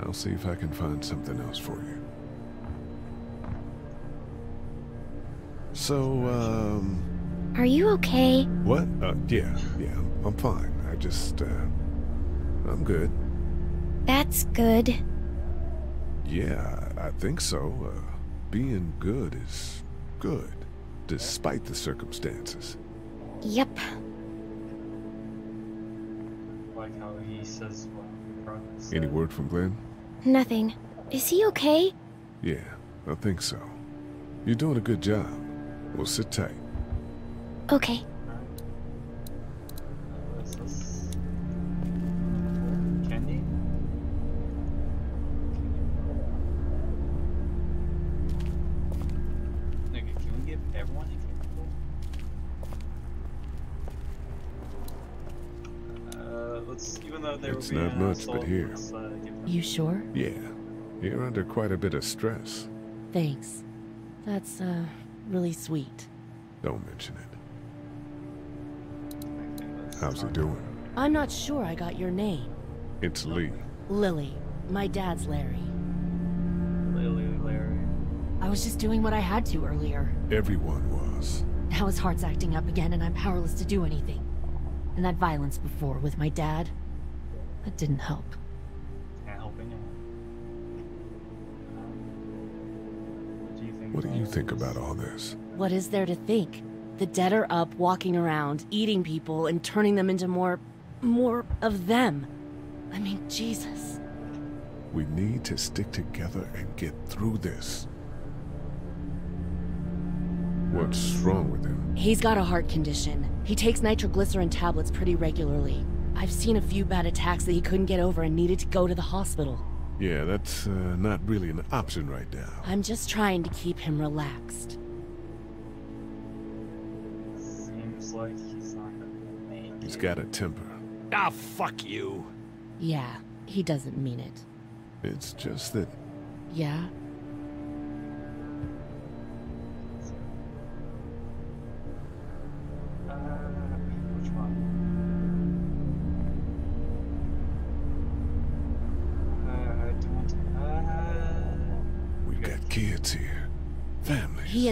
I'll see if I can find something else for you. So, um, Are you okay? what? Uh, yeah, yeah, I'm fine. I just, uh, I'm good. That's good. Yeah, I think so. Uh, being good is good, despite the circumstances. Yep. Like how he says, well. Any word from Glenn? Nothing. Is he okay? Yeah, I think so. You're doing a good job. Well, sit tight. Okay. It's not much, but here. let's, give them- You sure? Yeah, you're under quite a bit of stress. Thanks. That's, uh, really sweet. Don't mention it. How's he doing? I'm not sure I got your name. It's Lee. Lilly. My dad's Larry. Lilly, Larry. I was just doing what I had to earlier. Everyone was. Now his heart's acting up again and I'm powerless to do anything. And that violence before with my dad, that didn't help. Can't help anyone. What do you think? What do you think about all this? What is there to think? The dead are up, walking around, eating people, and turning them into more... more of them. I mean, Jesus. We need to stick together and get through this. What's wrong with him? He's got a heart condition. He takes nitroglycerin tablets pretty regularly. I I've seen a few bad attacks that he couldn't get over and needed to go to the hospital. Yeah, that's uh, not really an option right now. I'm just trying to keep him relaxed. Seems like he's not gonna make it. He's got a temper. Ah, fuck you. Yeah, he doesn't mean it. It's just that Yeah?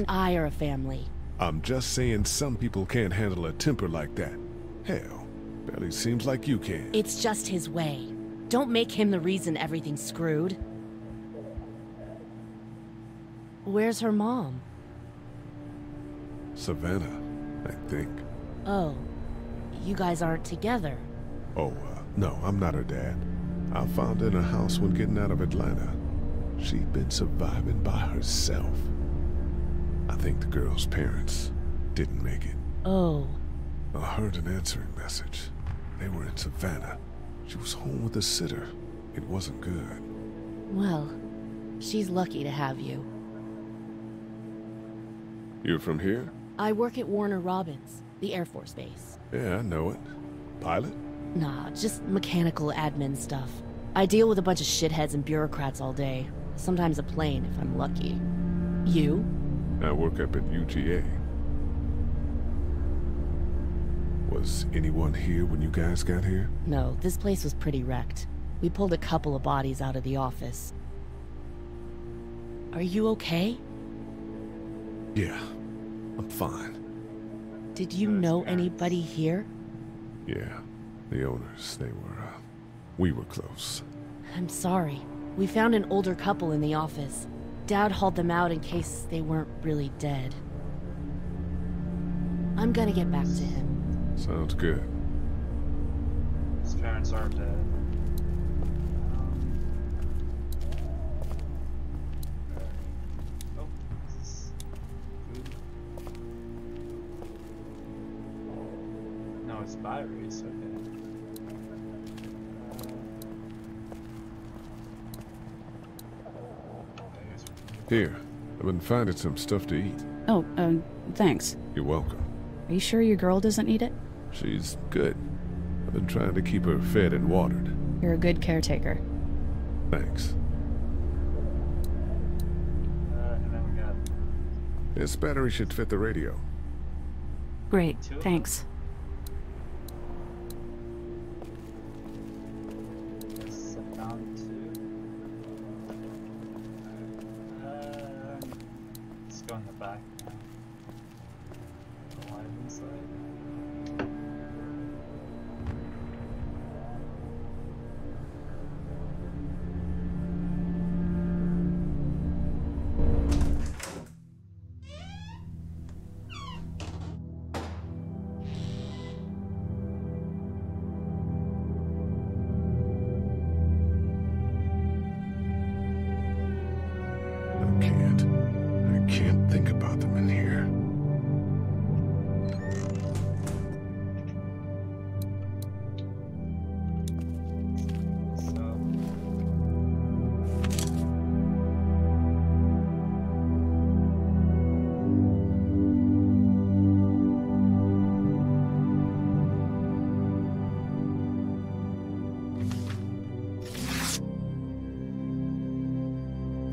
And I are a family. I'm just saying some people can't handle a temper like that. Hell, barely seems like you can. It's just his way. Don't make him the reason everything's screwed. Where's her mom? Savannah, I think. Oh, you guys aren't together. Oh, uh, no, I'm not her dad. I found her in a house when getting out of Atlanta. She'd been surviving by herself. I think the girl's parents didn't make it. Oh, I heard an answering message. They were in Savannah. She was home with a sitter. It wasn't good. well, she's lucky to have you. You're from here? I work at Warner Robins, the Air Force Base. Yeah, I know it. Pilot? Nah, just mechanical admin stuff. I deal with a bunch of shitheads and bureaucrats all day. Sometimes a plane, if I'm lucky. You? I work up at UGA. Was anyone here when you guys got here? No, this place was pretty wrecked. We pulled a couple of bodies out of the office. Are you okay? Yeah, I'm fine. Did you know anybody here? Yeah, the owners, they were, uh, we were close. I'm sorry. We found an older couple in the office. Dad hauled them out in case they weren't really dead. I'm gonna get back to him. Sounds good. his parents aren't dead. Um, oh, is? No, it's batteries. Okay. Here, I've been finding some stuff to eat. Oh, um, thanks. You're welcome. Are you sure your girl doesn't need it? She's good. I've been trying to keep her fed and watered. You're a good caretaker. Thanks. Uh, and then we got This battery should fit the radio. Great, thanks.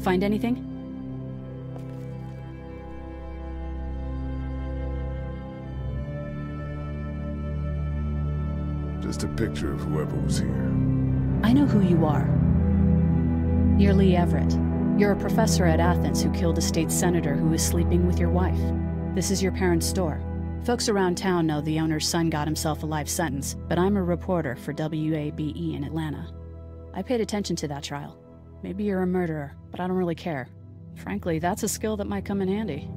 Find anything? Just a picture of whoever was here. I know who you are. You're Lee Everett. You're a professor at Athens who killed a state senator who was sleeping with your wife. This is your parents' store. Folks around town know the owner's son got himself a life sentence, but I'm a reporter for WABE in Atlanta. I paid attention to that trial. Maybe you're a murderer, but I don't really care. Frankly, that's a skill that might come in handy.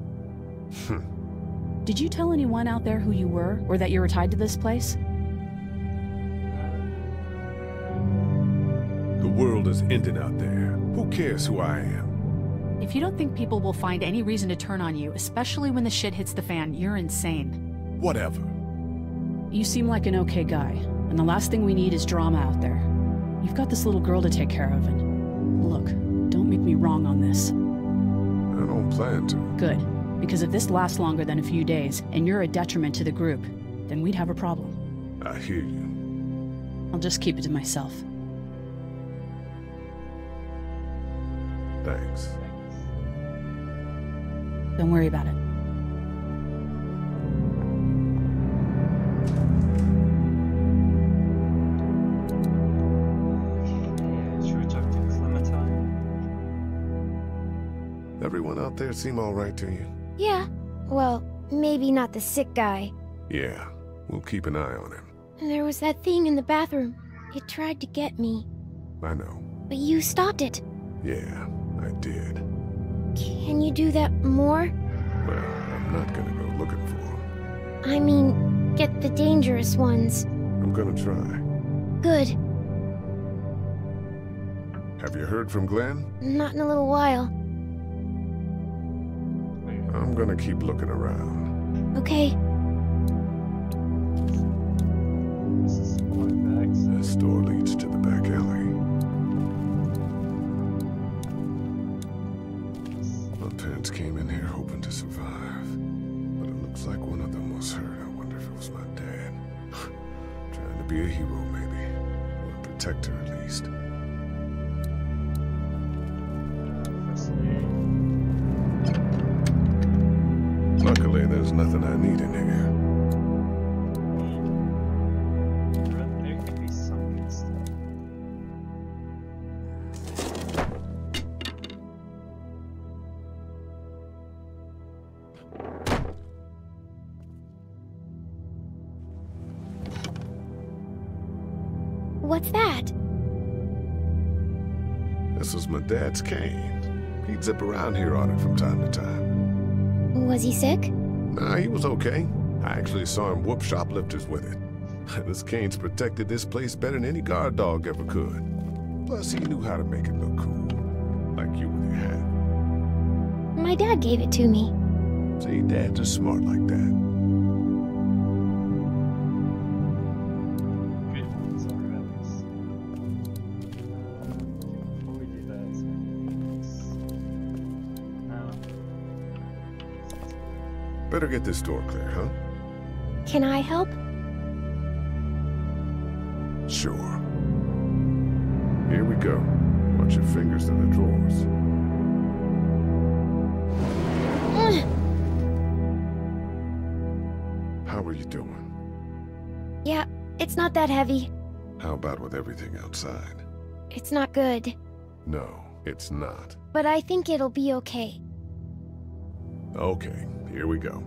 Hmm. Did you tell anyone out there who you were, or that you were tied to this place? The world is ending out there. Who cares who I am? If you don't think people will find any reason to turn on you, especially when the shit hits the fan, you're insane. Whatever. You seem like an okay guy. And the last thing we need is drama out there. You've got this little girl to take care of, and look, don't make me wrong on this. I don't plan to. Good. Because if this lasts longer than a few days, and you're a detriment to the group, then we'd have a problem. I hear you. I'll just keep it to myself. Thanks. Don't worry about it. Out there seem all right to you? Yeah. Well, maybe not the sick guy. Yeah, we'll keep an eye on him. There was that thing in the bathroom. It tried to get me, I know. but you stopped it. Yeah, I did. Can you do that more? Well, I'm not gonna go looking for him. I mean, get the dangerous ones. I'm gonna try. Good. Have you heard from Glenn? Not in a little while. I'm gonna keep looking around. Okay. This door leads to the back alley. My parents came in here hoping to survive. But it looks like one of them was hurt. I wonder if it was my dad. Trying to be a hero, maybe. Or a protector, at least. Dad's cane. He'd zip around here on it from time to time. Was he sick? Nah, he was okay. I actually saw him whoop shoplifters with it. this cane's protected this place better than any guard dog ever could. Plus, he knew how to make it look cool. Like you with your hat. My dad gave it to me. See, dads are smart like that. Better get this door clear, huh? Can I help? Sure. Here we go. Watch your fingers in the drawers. How are you doing? Yeah, it's not that heavy. How about with everything outside? It's not good. No, it's not. But I think it'll be okay. Okay, here we go.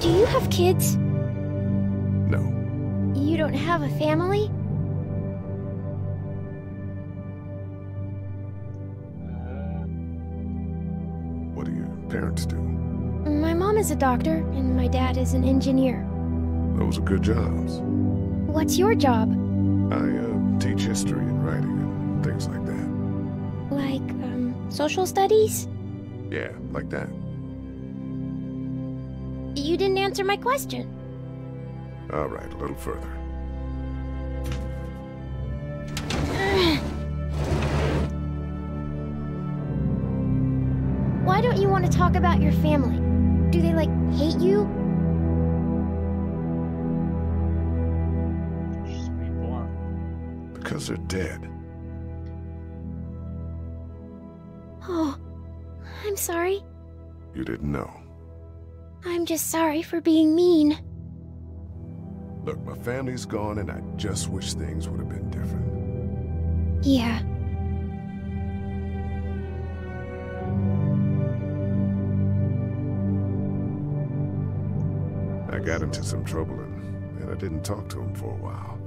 Do you have kids? No. You don't have a family? What do your parents do? My mom is a doctor, and my dad is an engineer. Those are good jobs. What's your job? I uh, teach history social studies? Yeah, like that. You didn't answer my question. All right, a little further. Why don't you want to talk about your family? Do they, like, hate you? Just be blunt. Because they're dead. Sorry. You didn't know. I'm just sorry for being mean. Look, my family's gone and I just wish things would have been different. Yeah. I got into some trouble and, and I didn't talk to him for a while.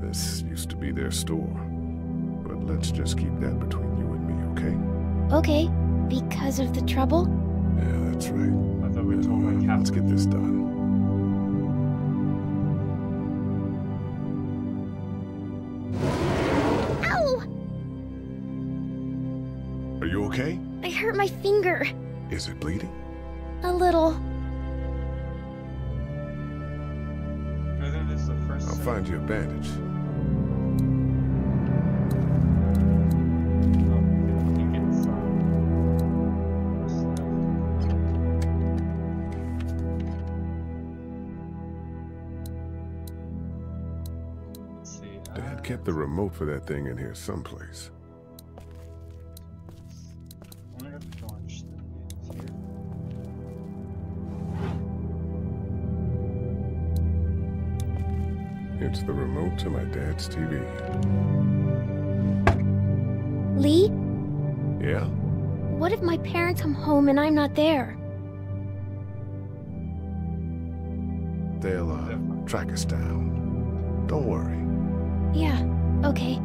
This used to be their store. But let's just keep that between you and me, okay? Okay, because of the trouble? Yeah, that's right. I thought we told my Let's get this done. Ow! Are you okay? I hurt my finger. Is it bleeding? A little. I think this is the first. I'll find you a bandage. Dad kept the remote for that thing in here someplace. wonder if George is here. It's the remote to my dad's TV. Lee, Yeah? what if my parents come home and I'm not there? They'll, uh, track us down. Don't worry. Yeah, okay.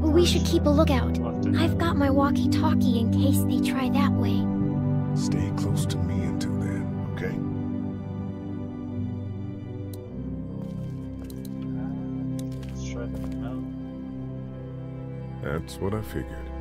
We should keep a lookout. I've got my walkie-talkie in case they try that way. Stay close to me until then, okay? Let's try the remote. That's what I figured.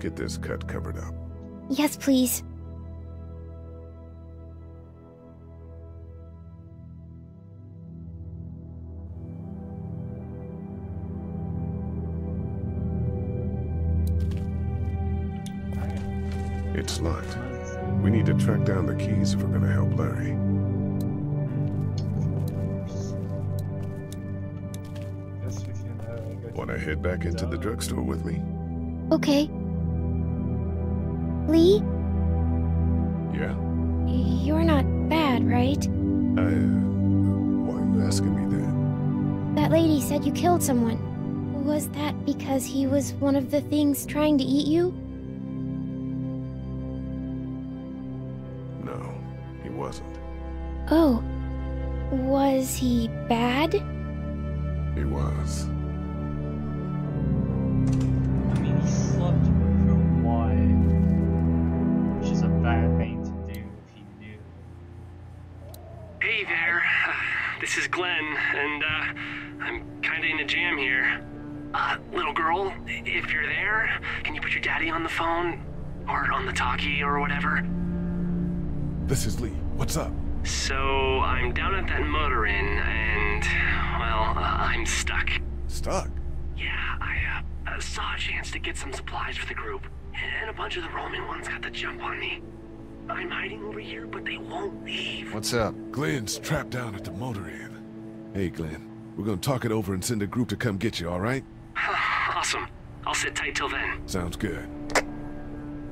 Get this cut covered up. Yes, please. It's locked. We need to track down the keys if we're gonna help Larry. Guess we can uh, go to Wanna head back into the drugstore with me? Okay. Lee, Yeah? you're not bad, right? I, uh, why are you asking me that? That lady said you killed someone. Was that because he was one of the things trying to eat you? No, he wasn't. Oh. Was he bad? He was. This is Glenn, and uh, I'm kinda in a jam here. Uh, little girl, if you're there, can you put your daddy on the phone? Or on the talkie or whatever? This is Lee. What's up? So, I'm down at that motor inn, and, well, uh, I'm stuck. Stuck? Yeah, I uh, saw a chance to get some supplies for the group, and a bunch of the roaming ones got the jump on me. I'm hiding over here, but they won't leave. What's up? Glenn's trapped down at the motor inn. Hey, Glenn. We're gonna talk it over and send a group to come get you, all right? awesome. I'll sit tight till then. Sounds good.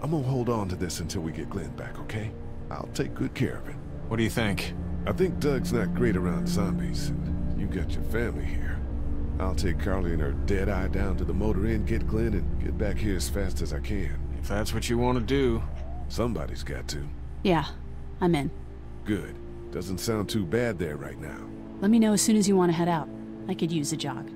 I'm gonna hold on to this until we get Glenn back, okay? I'll take good care of it. What do you think? I think Doug's not great around zombies. and You got your family here. I'll take Carley and her dead eye down to the motor inn, get Glenn, and get back here as fast as I can. If that's what you want to do. Somebody's got to. Yeah, I'm in. Good. Doesn't sound too bad there right now. Let me know as soon as you want to head out. I could use a jog.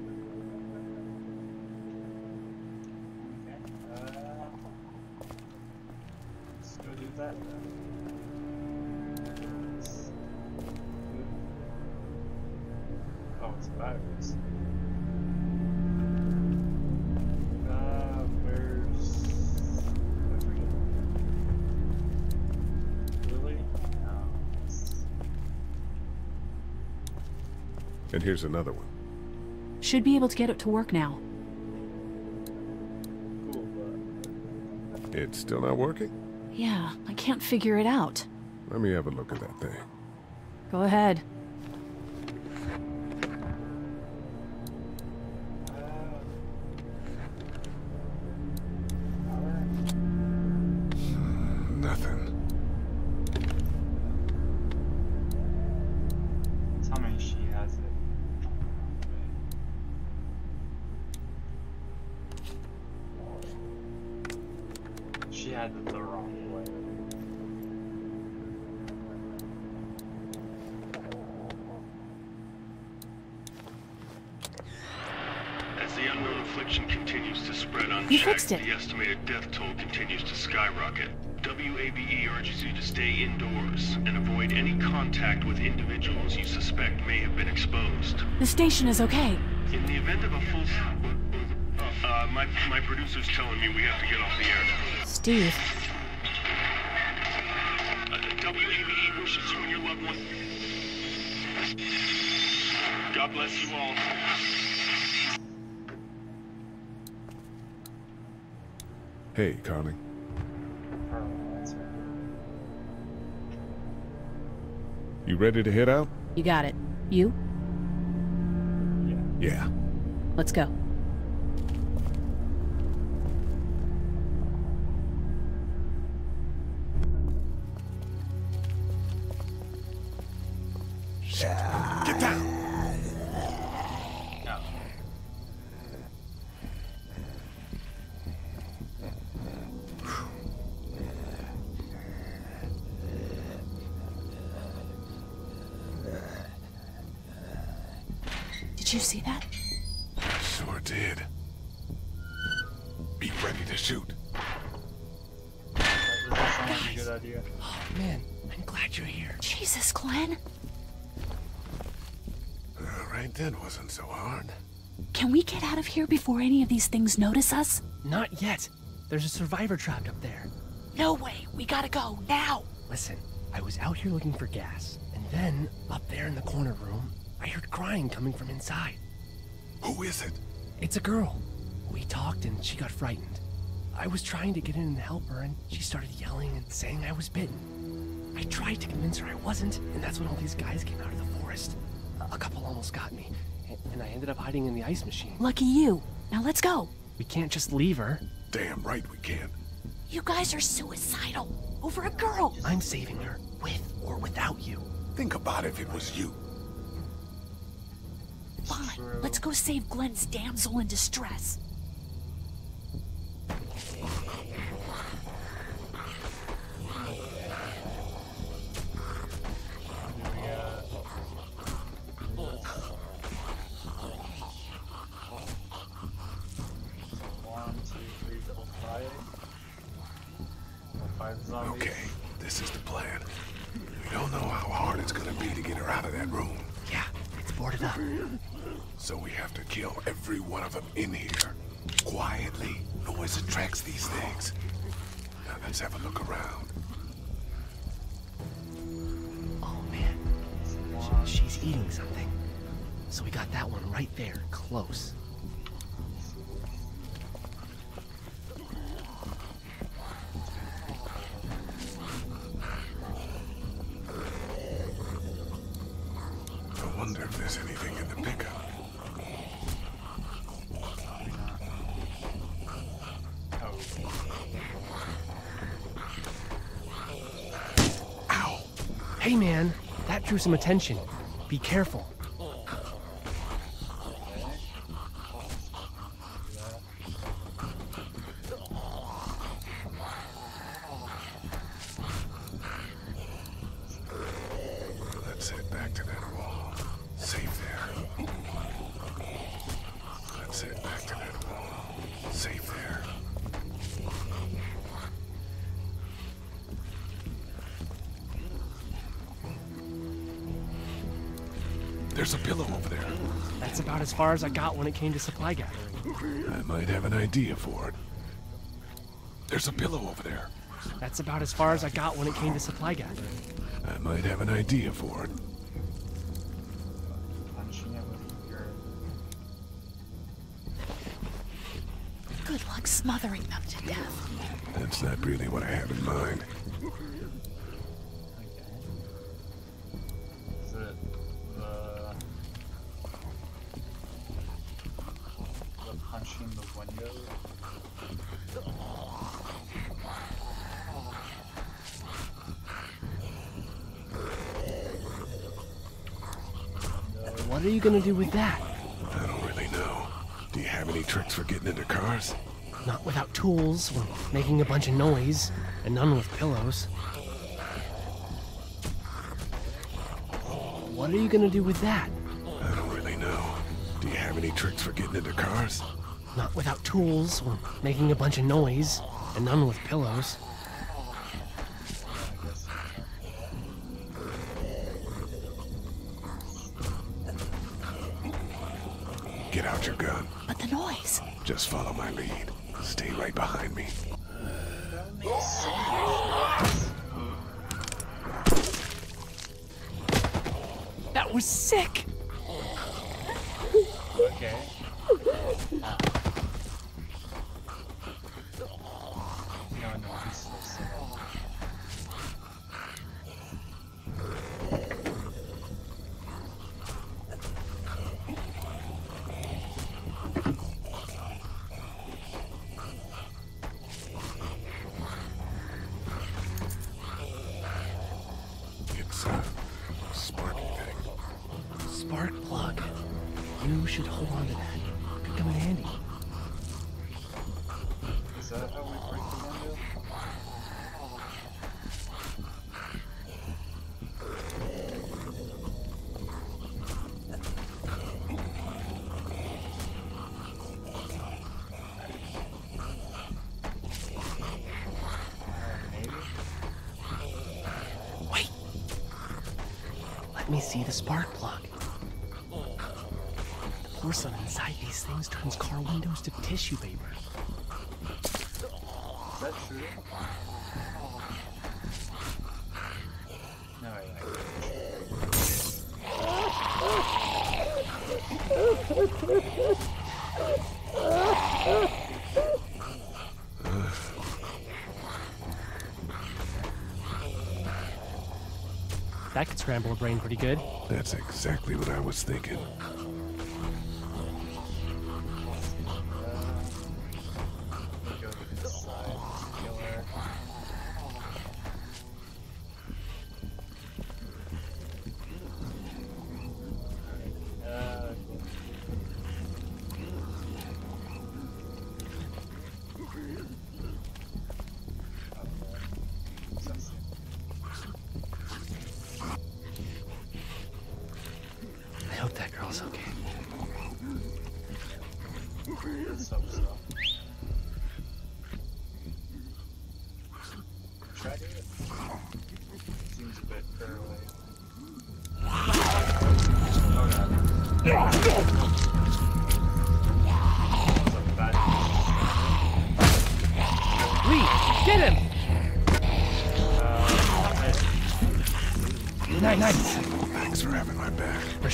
And here's another one. Should be able to get it to work now. It's still not working? Yeah, I can't figure it out. Let me have a look at that thing. Go ahead. Station is okay. In the event of a full... Uh, my, my producer's telling me we have to get off the air now. Steve. Uh, WABE wishes you and your loved one... God bless you all. Hey, Connie. You ready to head out? You got it. You? Yeah. Let's go. Uh, Jesus, Glenn. Alright, that wasn't so hard. Can we get out of here before any of these things notice us? Not yet. There's a survivor trapped up there. No way. We gotta go now. Listen, I was out here looking for gas, and then, up there in the corner room, I heard crying coming from inside. Who is it? It's a girl. We talked and she got frightened. I was trying to get in and help her, and she started yelling and saying I was bitten. I tried to convince her I wasn't, and that's when all these guys came out of the forest. A, a couple almost got me, and, and I ended up hiding in the ice machine. Lucky you. Now let's go. We can't just leave her. Damn right we can't. You guys are suicidal. Over a girl. I'm saving her, with or without you. Think about if it was you. Fine. Let's go save Glenn's damsel in distress. That room. Yeah, it's boarded up. So we have to kill every one of them in here. Quietly. Noise attracts these things. Now let's have a look around. Oh man, Sh- she's eating something. So we got that one right there, close. If there's anything in the pickup. Hey man, that drew some attention. Be careful. Far as I got when it came to supply gathering. I might have an idea for it. There's a pillow over there. That's about as far as I got when it came to supply gathering. I might have an idea for it. Punching it with your. Good luck smothering them to death. That's not really what I have in mind. gonna do with that? I don't really know. Do you have any tricks for getting into cars? Not without tools, or making a bunch of noise, and none with pillows. What are you gonna do with that? I don't really know. Do you have any tricks for getting into cars? Not without tools, or making a bunch of noise, and none with pillows. see the spark plug. The porcelain inside these things turns car windows to tissue paper. scramble brain pretty good. That's exactly what I was thinking.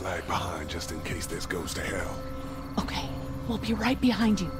lag behind just in case this goes to hell. Okay, we'll be right behind you.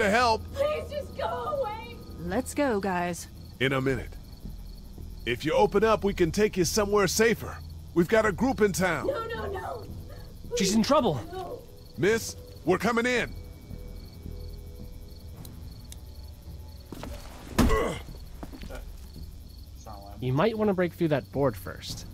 To help. Please just go away. Let's go, guys. In a minute. If you open up, we can take you somewhere safer. We've got a group in town. No, no, no. She's in trouble. No. Miss, we're coming in. It's not one. You might want to break through that board first.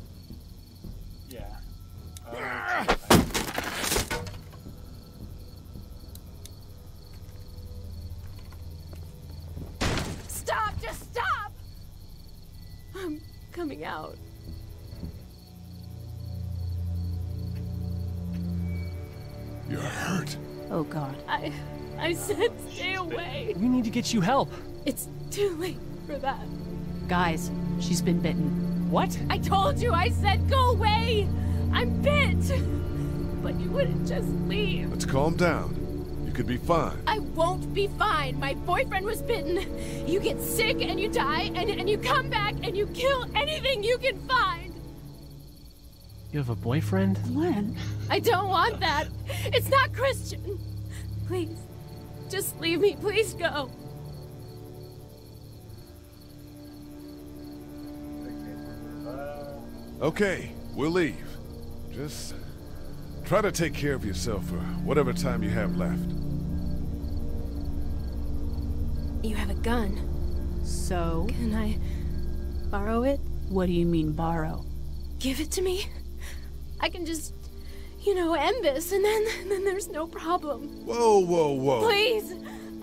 Coming out. You're hurt. Oh, God. I. I said stay away. We need to get you help. It's too late for that. Guys, she's been bitten. What? I told you, I said go away! I'm bit! But you wouldn't just leave. Let's calm down. You could be fine. I won't be fine. My boyfriend was bitten. You get sick and you die, and, and you come back and you kill anything you can find. You have a boyfriend? Glenn. I don't want that. It's not Christian. Please, just leave me. Please go. Okay, we'll leave. Just try to take care of yourself for whatever time you have left. You have a gun. So? Can I borrow it? What do you mean, borrow? Give it to me. I can just, you know, end this, and then, then there's no problem. Whoa, whoa, whoa. Please,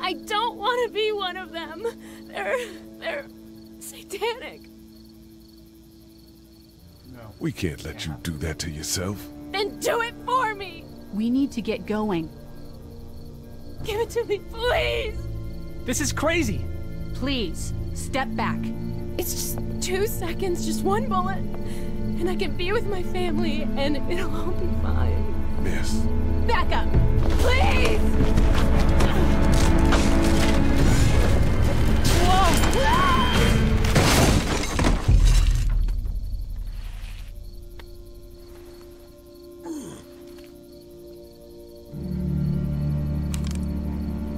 I don't want to be one of them. They're, they're satanic. No. We can't let you do that to yourself. Then do it for me. We need to get going. Give it to me, please. This is crazy. Please, step back. It's just two seconds, just one bullet, and I can be with my family, and it'll all be fine. Miss. Back up, please.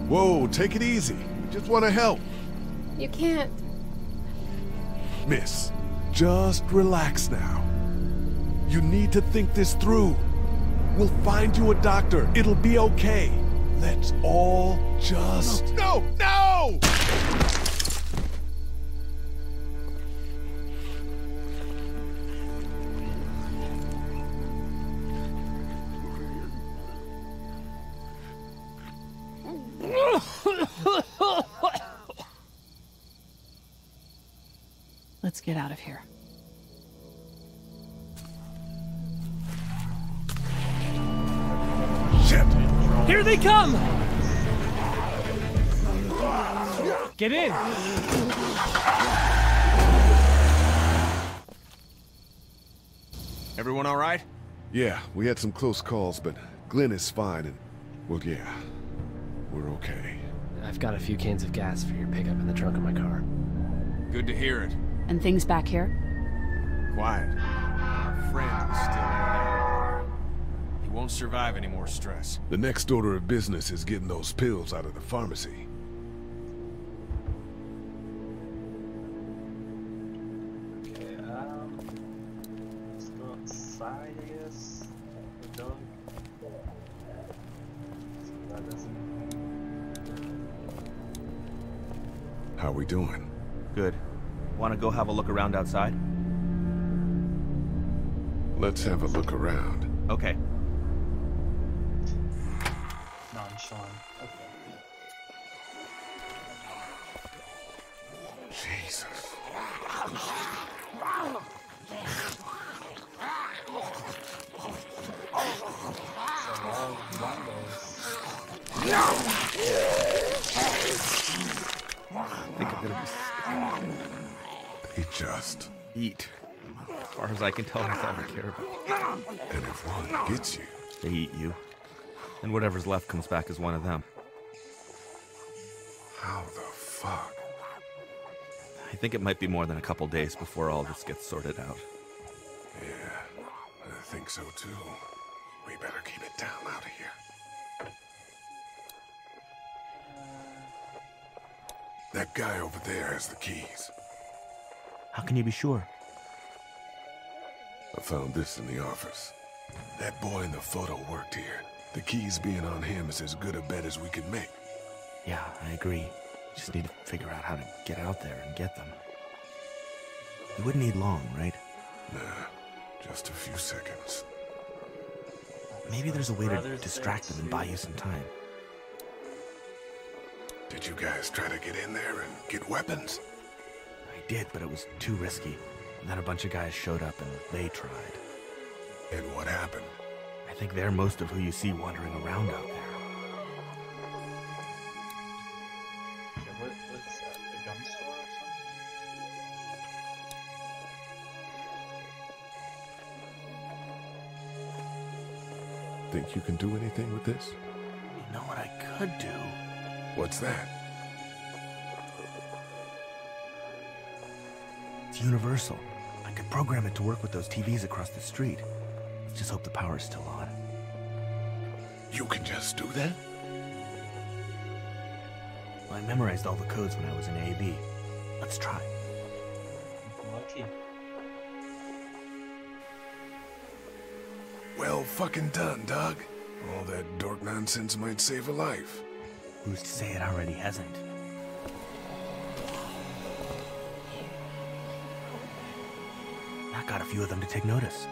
Whoa! Whoa, take it easy. We just want to help. You can't. Miss, just relax now. You need to think this through. We'll find you a doctor. It'll be okay. Let's all just... No, no! Let's get out of here. Shit! Here they come! Get in! Everyone all right? Yeah, we had some close calls, but Glenn is fine and... Well, yeah. We're okay. I've got a few cans of gas for your pickup in the trunk of my car. Good to hear it. And things back here? Quiet. Our friend is still in there. He won't survive any more stress. The next order of business is getting those pills out of the pharmacy. Okay, um, let's go outside, I guess. The dog. See if does anything. How are we doing? Good. Want to go have a look around outside? Let's have a look around. Okay. Eat. As far as I can tell, that's all I care about. And if one gets you... They eat you. And whatever's left comes back as one of them. How the fuck? I think it might be more than a couple days before all this gets sorted out. Yeah, I think so too. We better keep it down out of here. That guy over there has the keys. How can you be sure? I found this in the office. That boy in the photo worked here. The keys being on him is as good a bet as we can make. Yeah, I agree. Just need to figure out how to get out there and get them. You wouldn't need long, right? Nah, just a few seconds. Maybe there's a way to distract them and buy you some time. Did you guys try to get in there and get weapons? Did, but it was too risky. And then a bunch of guys showed up and they tried. And what happened? I think they're most of who you see wandering around out there. Okay, what, what's that? The gun store or something? Think you can do anything with this? You know what I could do? What's that? Universal. I could program it to work with those TVs across the street. Let's just hope the power's still on. You can just do that? Well, I memorized all the codes when I was in AV. Let's try. Lucky. Well fucking done, Doug. All that dork nonsense might save a life. Who's to say it already hasn't? Few of them to take notice.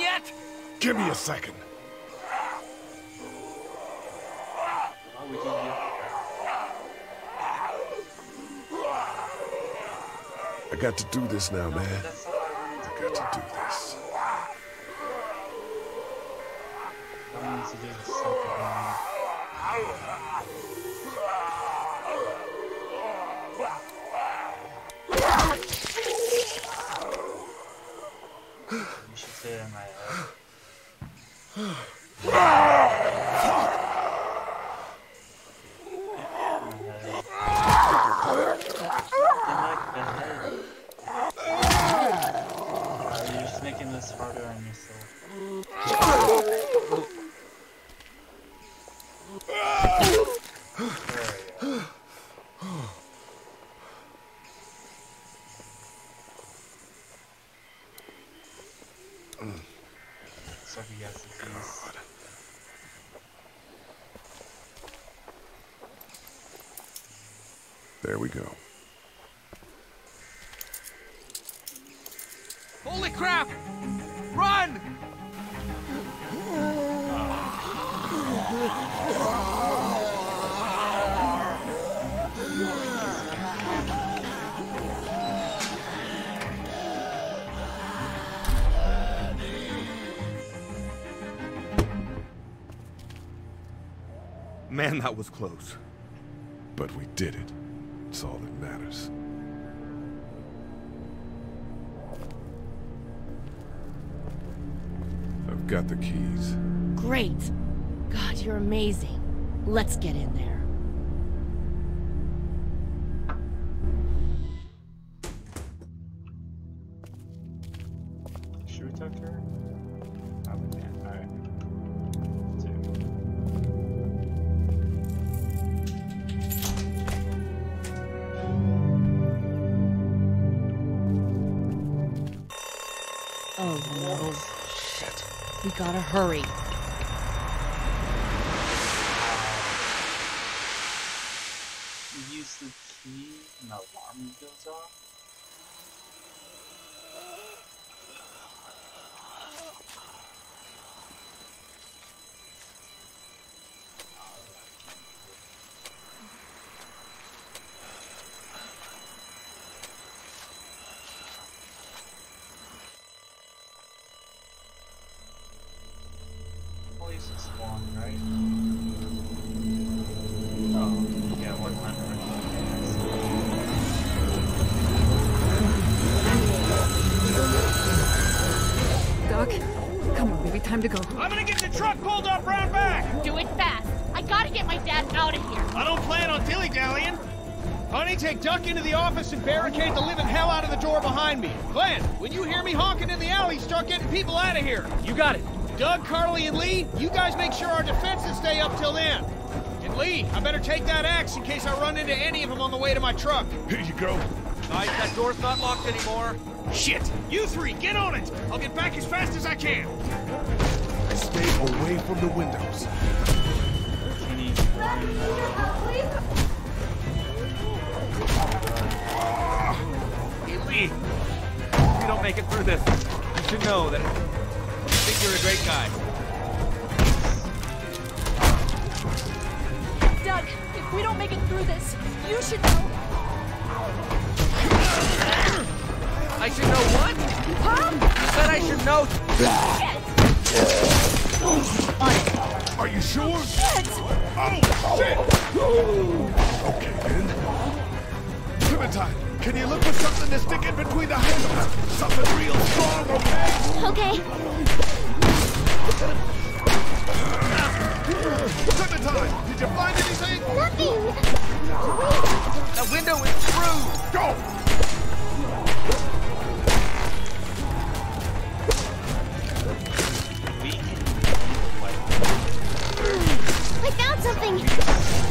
Yet? Give me a second. I got to do this now, man. Man, that was close. But we did it. It's all that matters. I've got the keys. Great. God, you're amazing. Let's get in there. Time to go. I'm gonna get the truck pulled up round back! Do it fast. I gotta get my dad out of here. I don't plan on dilly-dallying. Honey, take Duck into the office and barricade the living hell out of the door behind me. Glenn, when you hear me honking in the alley, start getting people out of here. You got it. Doug, Carley, and Lee, you guys make sure our defenses stay up till then. And Lee, I better take that axe in case I run into any of them on the way to my truck. Here you go. Nice, that door's not locked anymore. Shit! You three, get on it! I'll get back as fast as I can. Stay away from the windows. Hey, if we don't make it through this, you should know that I think you're a great guy. Doug, if we don't make it through this, you should know. I should know what? Huh? You said I should know. Are you sure? Shit! Oh, shit! Okay, then. Clementine, can you look for something to stick in between the handles? Something real strong, okay? Okay. Clementine, did you find anything? Nothing. The window is through. Go! Something.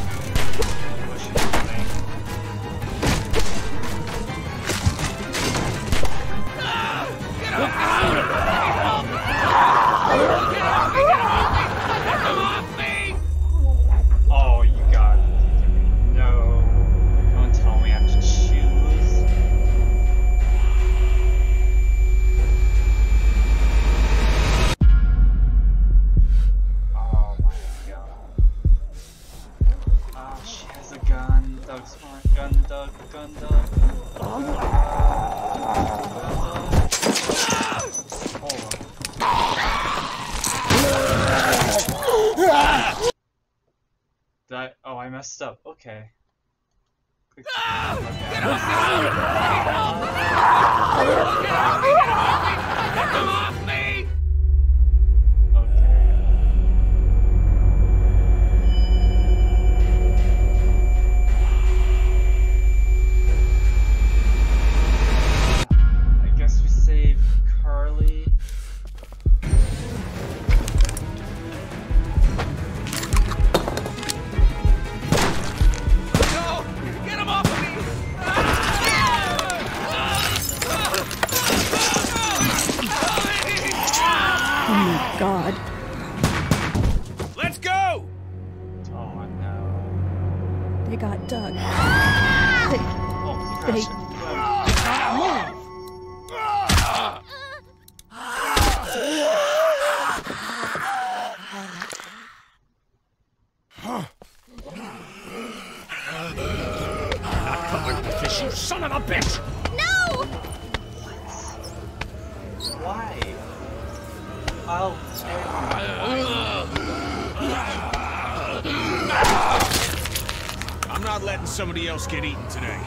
Okay. Else get eaten today.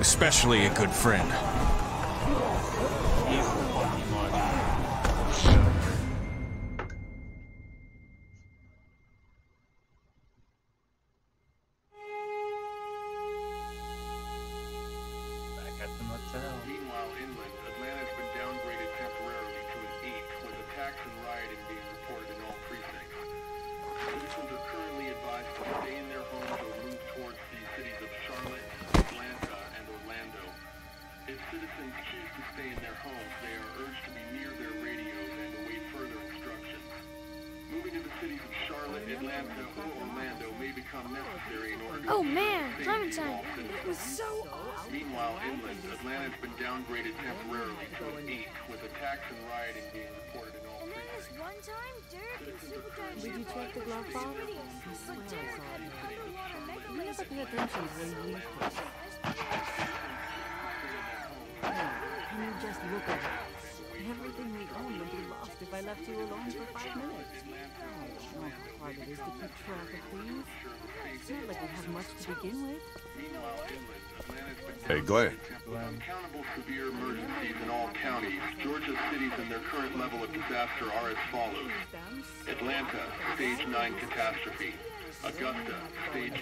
Especially a good friend.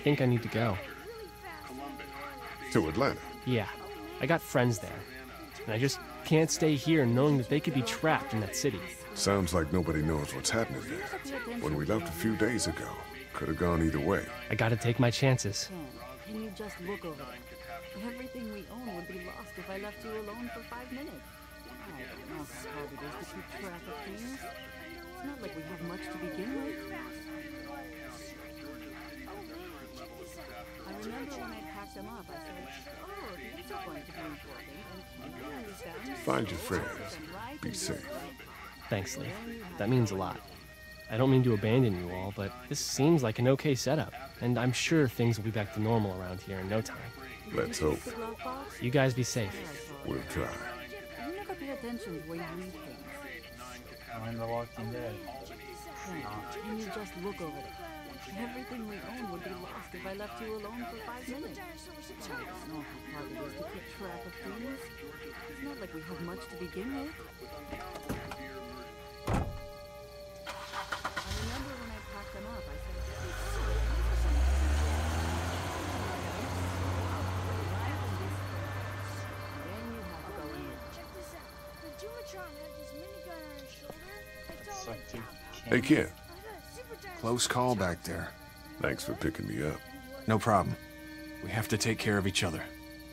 Think I need to go. To Atlanta. Yeah, I got friends there. And I just can't stay here knowing that they could be trapped in that city. Sounds like nobody knows what's happening there. When we left a few days ago, could have gone either way. I gotta take my chances. Can you just look over it? Everything we own would be lost if I left you alone for five minutes. I don't know how hard it is to keep track of things. It's not like we have much to begin with. Remember when I packed them up, I said, oh, these are going to be important. And now I found Find your friends. Be safe. Thanks, Lee. That means a lot. I don't mean to abandon you all, but this seems like an okay setup, and I'm sure things will be back to normal around here in no time. Let's hope. You guys be safe. We'll try. You never pay attention to where you leave things. I'm The Walking Dead. Hey, can you just look over it? Everything we own would be lost if I left you alone for five minutes. I don't know how hard it is to keep track of things. It's not like we have much to begin with. I remember when I packed them up, I said, then you have to go in. Check this out. The Dumatron had this minigun on his shoulder. I told Suck him, two Hey, kid. Close call back there. Thanks for picking me up. No problem. We have to take care of each other.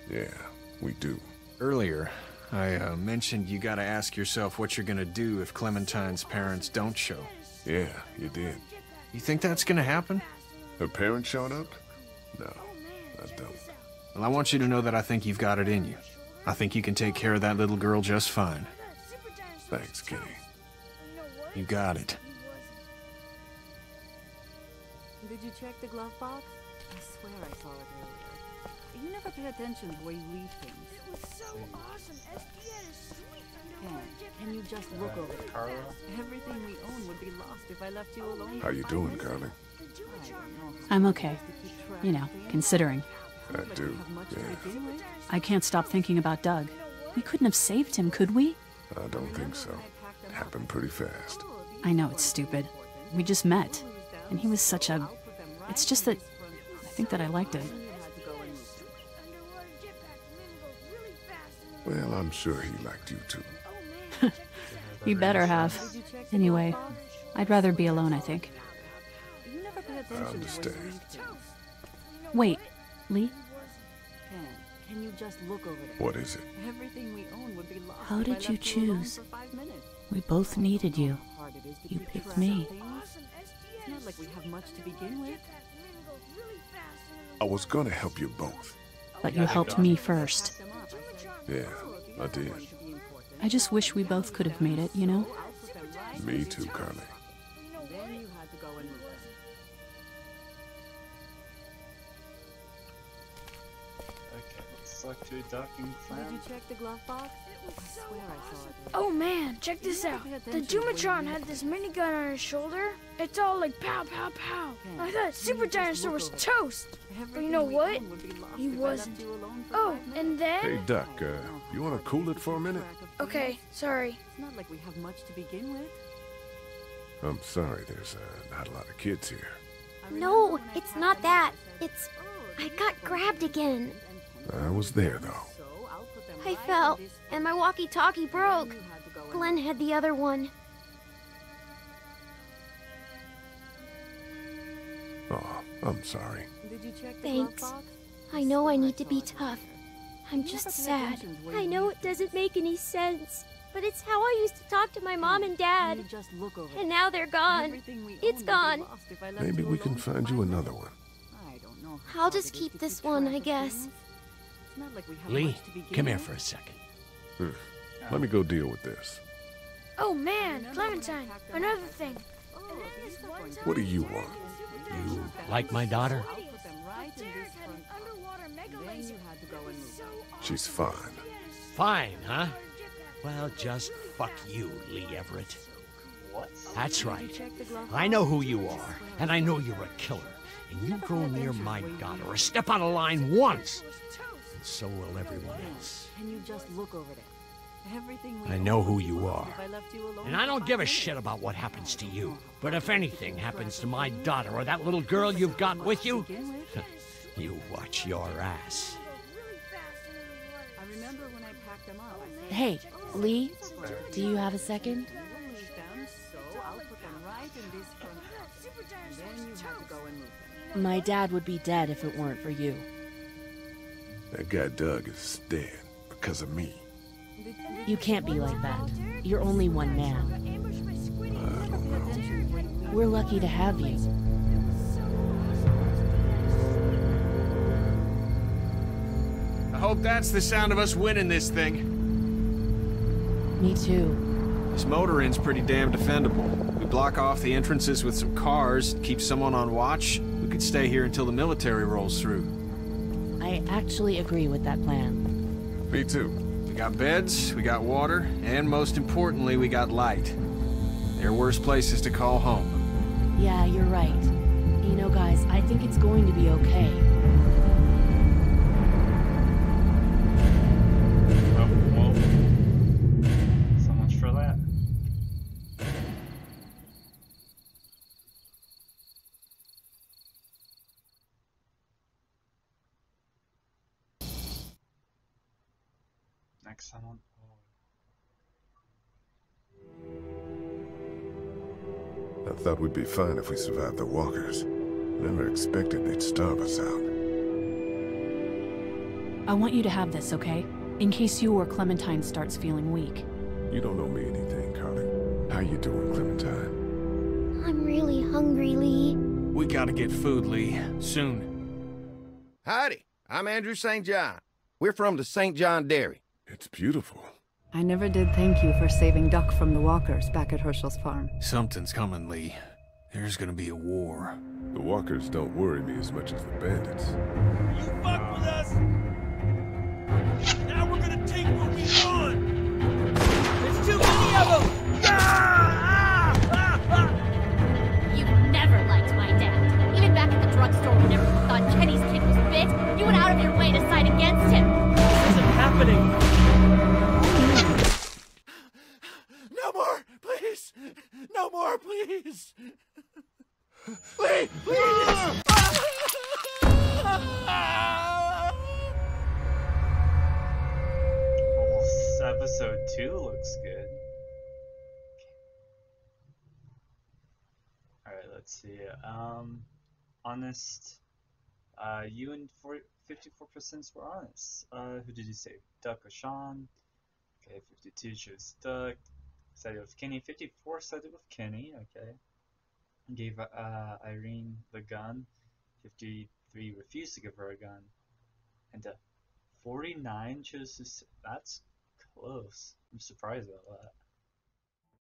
Yeah, we do. Earlier, I uh, mentioned you gotta ask yourself what you're gonna do if Clementine's parents don't show. Yeah, you did. You think that's gonna happen? Her parents showed up? No, I don't. Well, I want you to know that I think you've got it in you. I think you can take care of that little girl just fine. Thanks, Kenny. You got it. Did you check the glove box? I swear I saw it earlier. You never pay attention to where you leave things. It was so awesome. SB had a sweet underwater Can, can you just look uh, over it? Carla? Everything we own would be lost if I left you oh, alone. How are you doing, Carley? I'm okay. You know, considering. I do, yeah. I can't stop thinking about Doug. We couldn't have saved him, could we? I don't think so. It Happened pretty fast. Oh, I know it's stupid. We just met. And he was such a. It's just that. I think that I liked him. Well, I'm sure he liked you too. you better have. Anyway, I'd rather be alone, I think. I understand. Wait, Lee? Can, can you just look over it? What is it? Everything we own would be lost How did you choose? for five minutes. We both needed you. Hard it is to You picked me. It's not like we have much to begin with. I was gonna help you both. But you helped me first. Yeah, I did. I just wish we both could have made it, you know? Me too, Carley. Then you had to go and move them. Okay, let's Best luck to Did you check the glove box? I swear I saw it. Oh man, check this out. The Dumatron had this minigun on his shoulder. It's all like pow, pow, pow. I thought Super Dinosaur was toast. But you know what? He wasn't. Oh, and then. Hey, Duck, uh, you want to cool it for a minute? Okay, sorry. It's not like we have much to begin with. I'm sorry, there's uh, not a lot of kids here. No, it's not that. It's. I got grabbed again. I was there, though. I fell, and my walkie talkie broke. Glenn had the other one. Oh, I'm sorry. Did you check the Thanks. I know I need to be tough. I'm just sad. I know it doesn't make any sense, but it's how I used to talk to my mom and dad. You just look over And now they're gone. Everything we It's own would be gone. lost if I left Maybe we can find you another one. i don't know i'll just keep this one, I guess. It's not like we have Lee, much to begin come here for a second. Hmm. Let me go deal with this. Oh man, Clementine, another thing. What do you want? You like my daughter? She's fine. Fine, huh? Well, just fuck you, Lee Everett. What? That's right. I know who you are, and I know you're a killer. And you go near my daughter or step out of line once, and so will everyone else. Can you just look over there? Everything we I know who you are. I left you alone And I don't give a shit about what happens to you. But if anything happens to my daughter or that little girl you've got with you, you watch your ass. I remember when I packed them up. I said, Hey, oh, Lee, do you have a second? "Push them, so I'll put them right in this front. And then you have to go and move them. My dad would be dead if it weren't for you. That guy Doug is dead because of me. You can't be like that. You're only one man. We're lucky to have you. I hope that's the sound of us winning this thing. Me too. This motor inn's pretty damn defendable. We block off the entrances with some cars, keep someone on watch. We could stay here until the military rolls through. I actually agree with that plan. Me too. We got beds, we got water, and most importantly, we got light. There are worse places to call home. Yeah, you're right. You know, guys, I think it's going to be okay. Fine if we survive the walkers. Never expected they'd starve us out. I want you to have this, okay? In case you or Clementine starts feeling weak. You don't know me anything, Carley. How you doing, Clementine? I'm really hungry, Lee. We gotta get food, Lee. Soon. Howdy, I'm Andrew St. John. We're from the St. John Dairy. It's beautiful. I never did thank you for saving Duck from the walkers back at Hershel's farm. Something's coming, Lee. There's gonna be a war. The walkers don't worry me as much as the bandits. You fuck with us! Now we're gonna take what we want! There's too many of them! Ah! Ah! Ah! You never liked my dad. Even back at the drugstore whenever you thought Kenny's kid was bit, you went out of your way to side against him. This isn't happening. No more, please! No more, please! Lee! Well, episode 2 looks good. Alright, let's see. Um, honest. Uh, you and 54% were honest. Uh, who did you say? Duck or Shawn? Okay, 52 chose Duck. Sided with Kenny. 54 sided with Kenny. Okay. Gave uh, Irene the gun. 53 refused to give her a gun. And uh, 49 chose to. That's close. I'm surprised about that.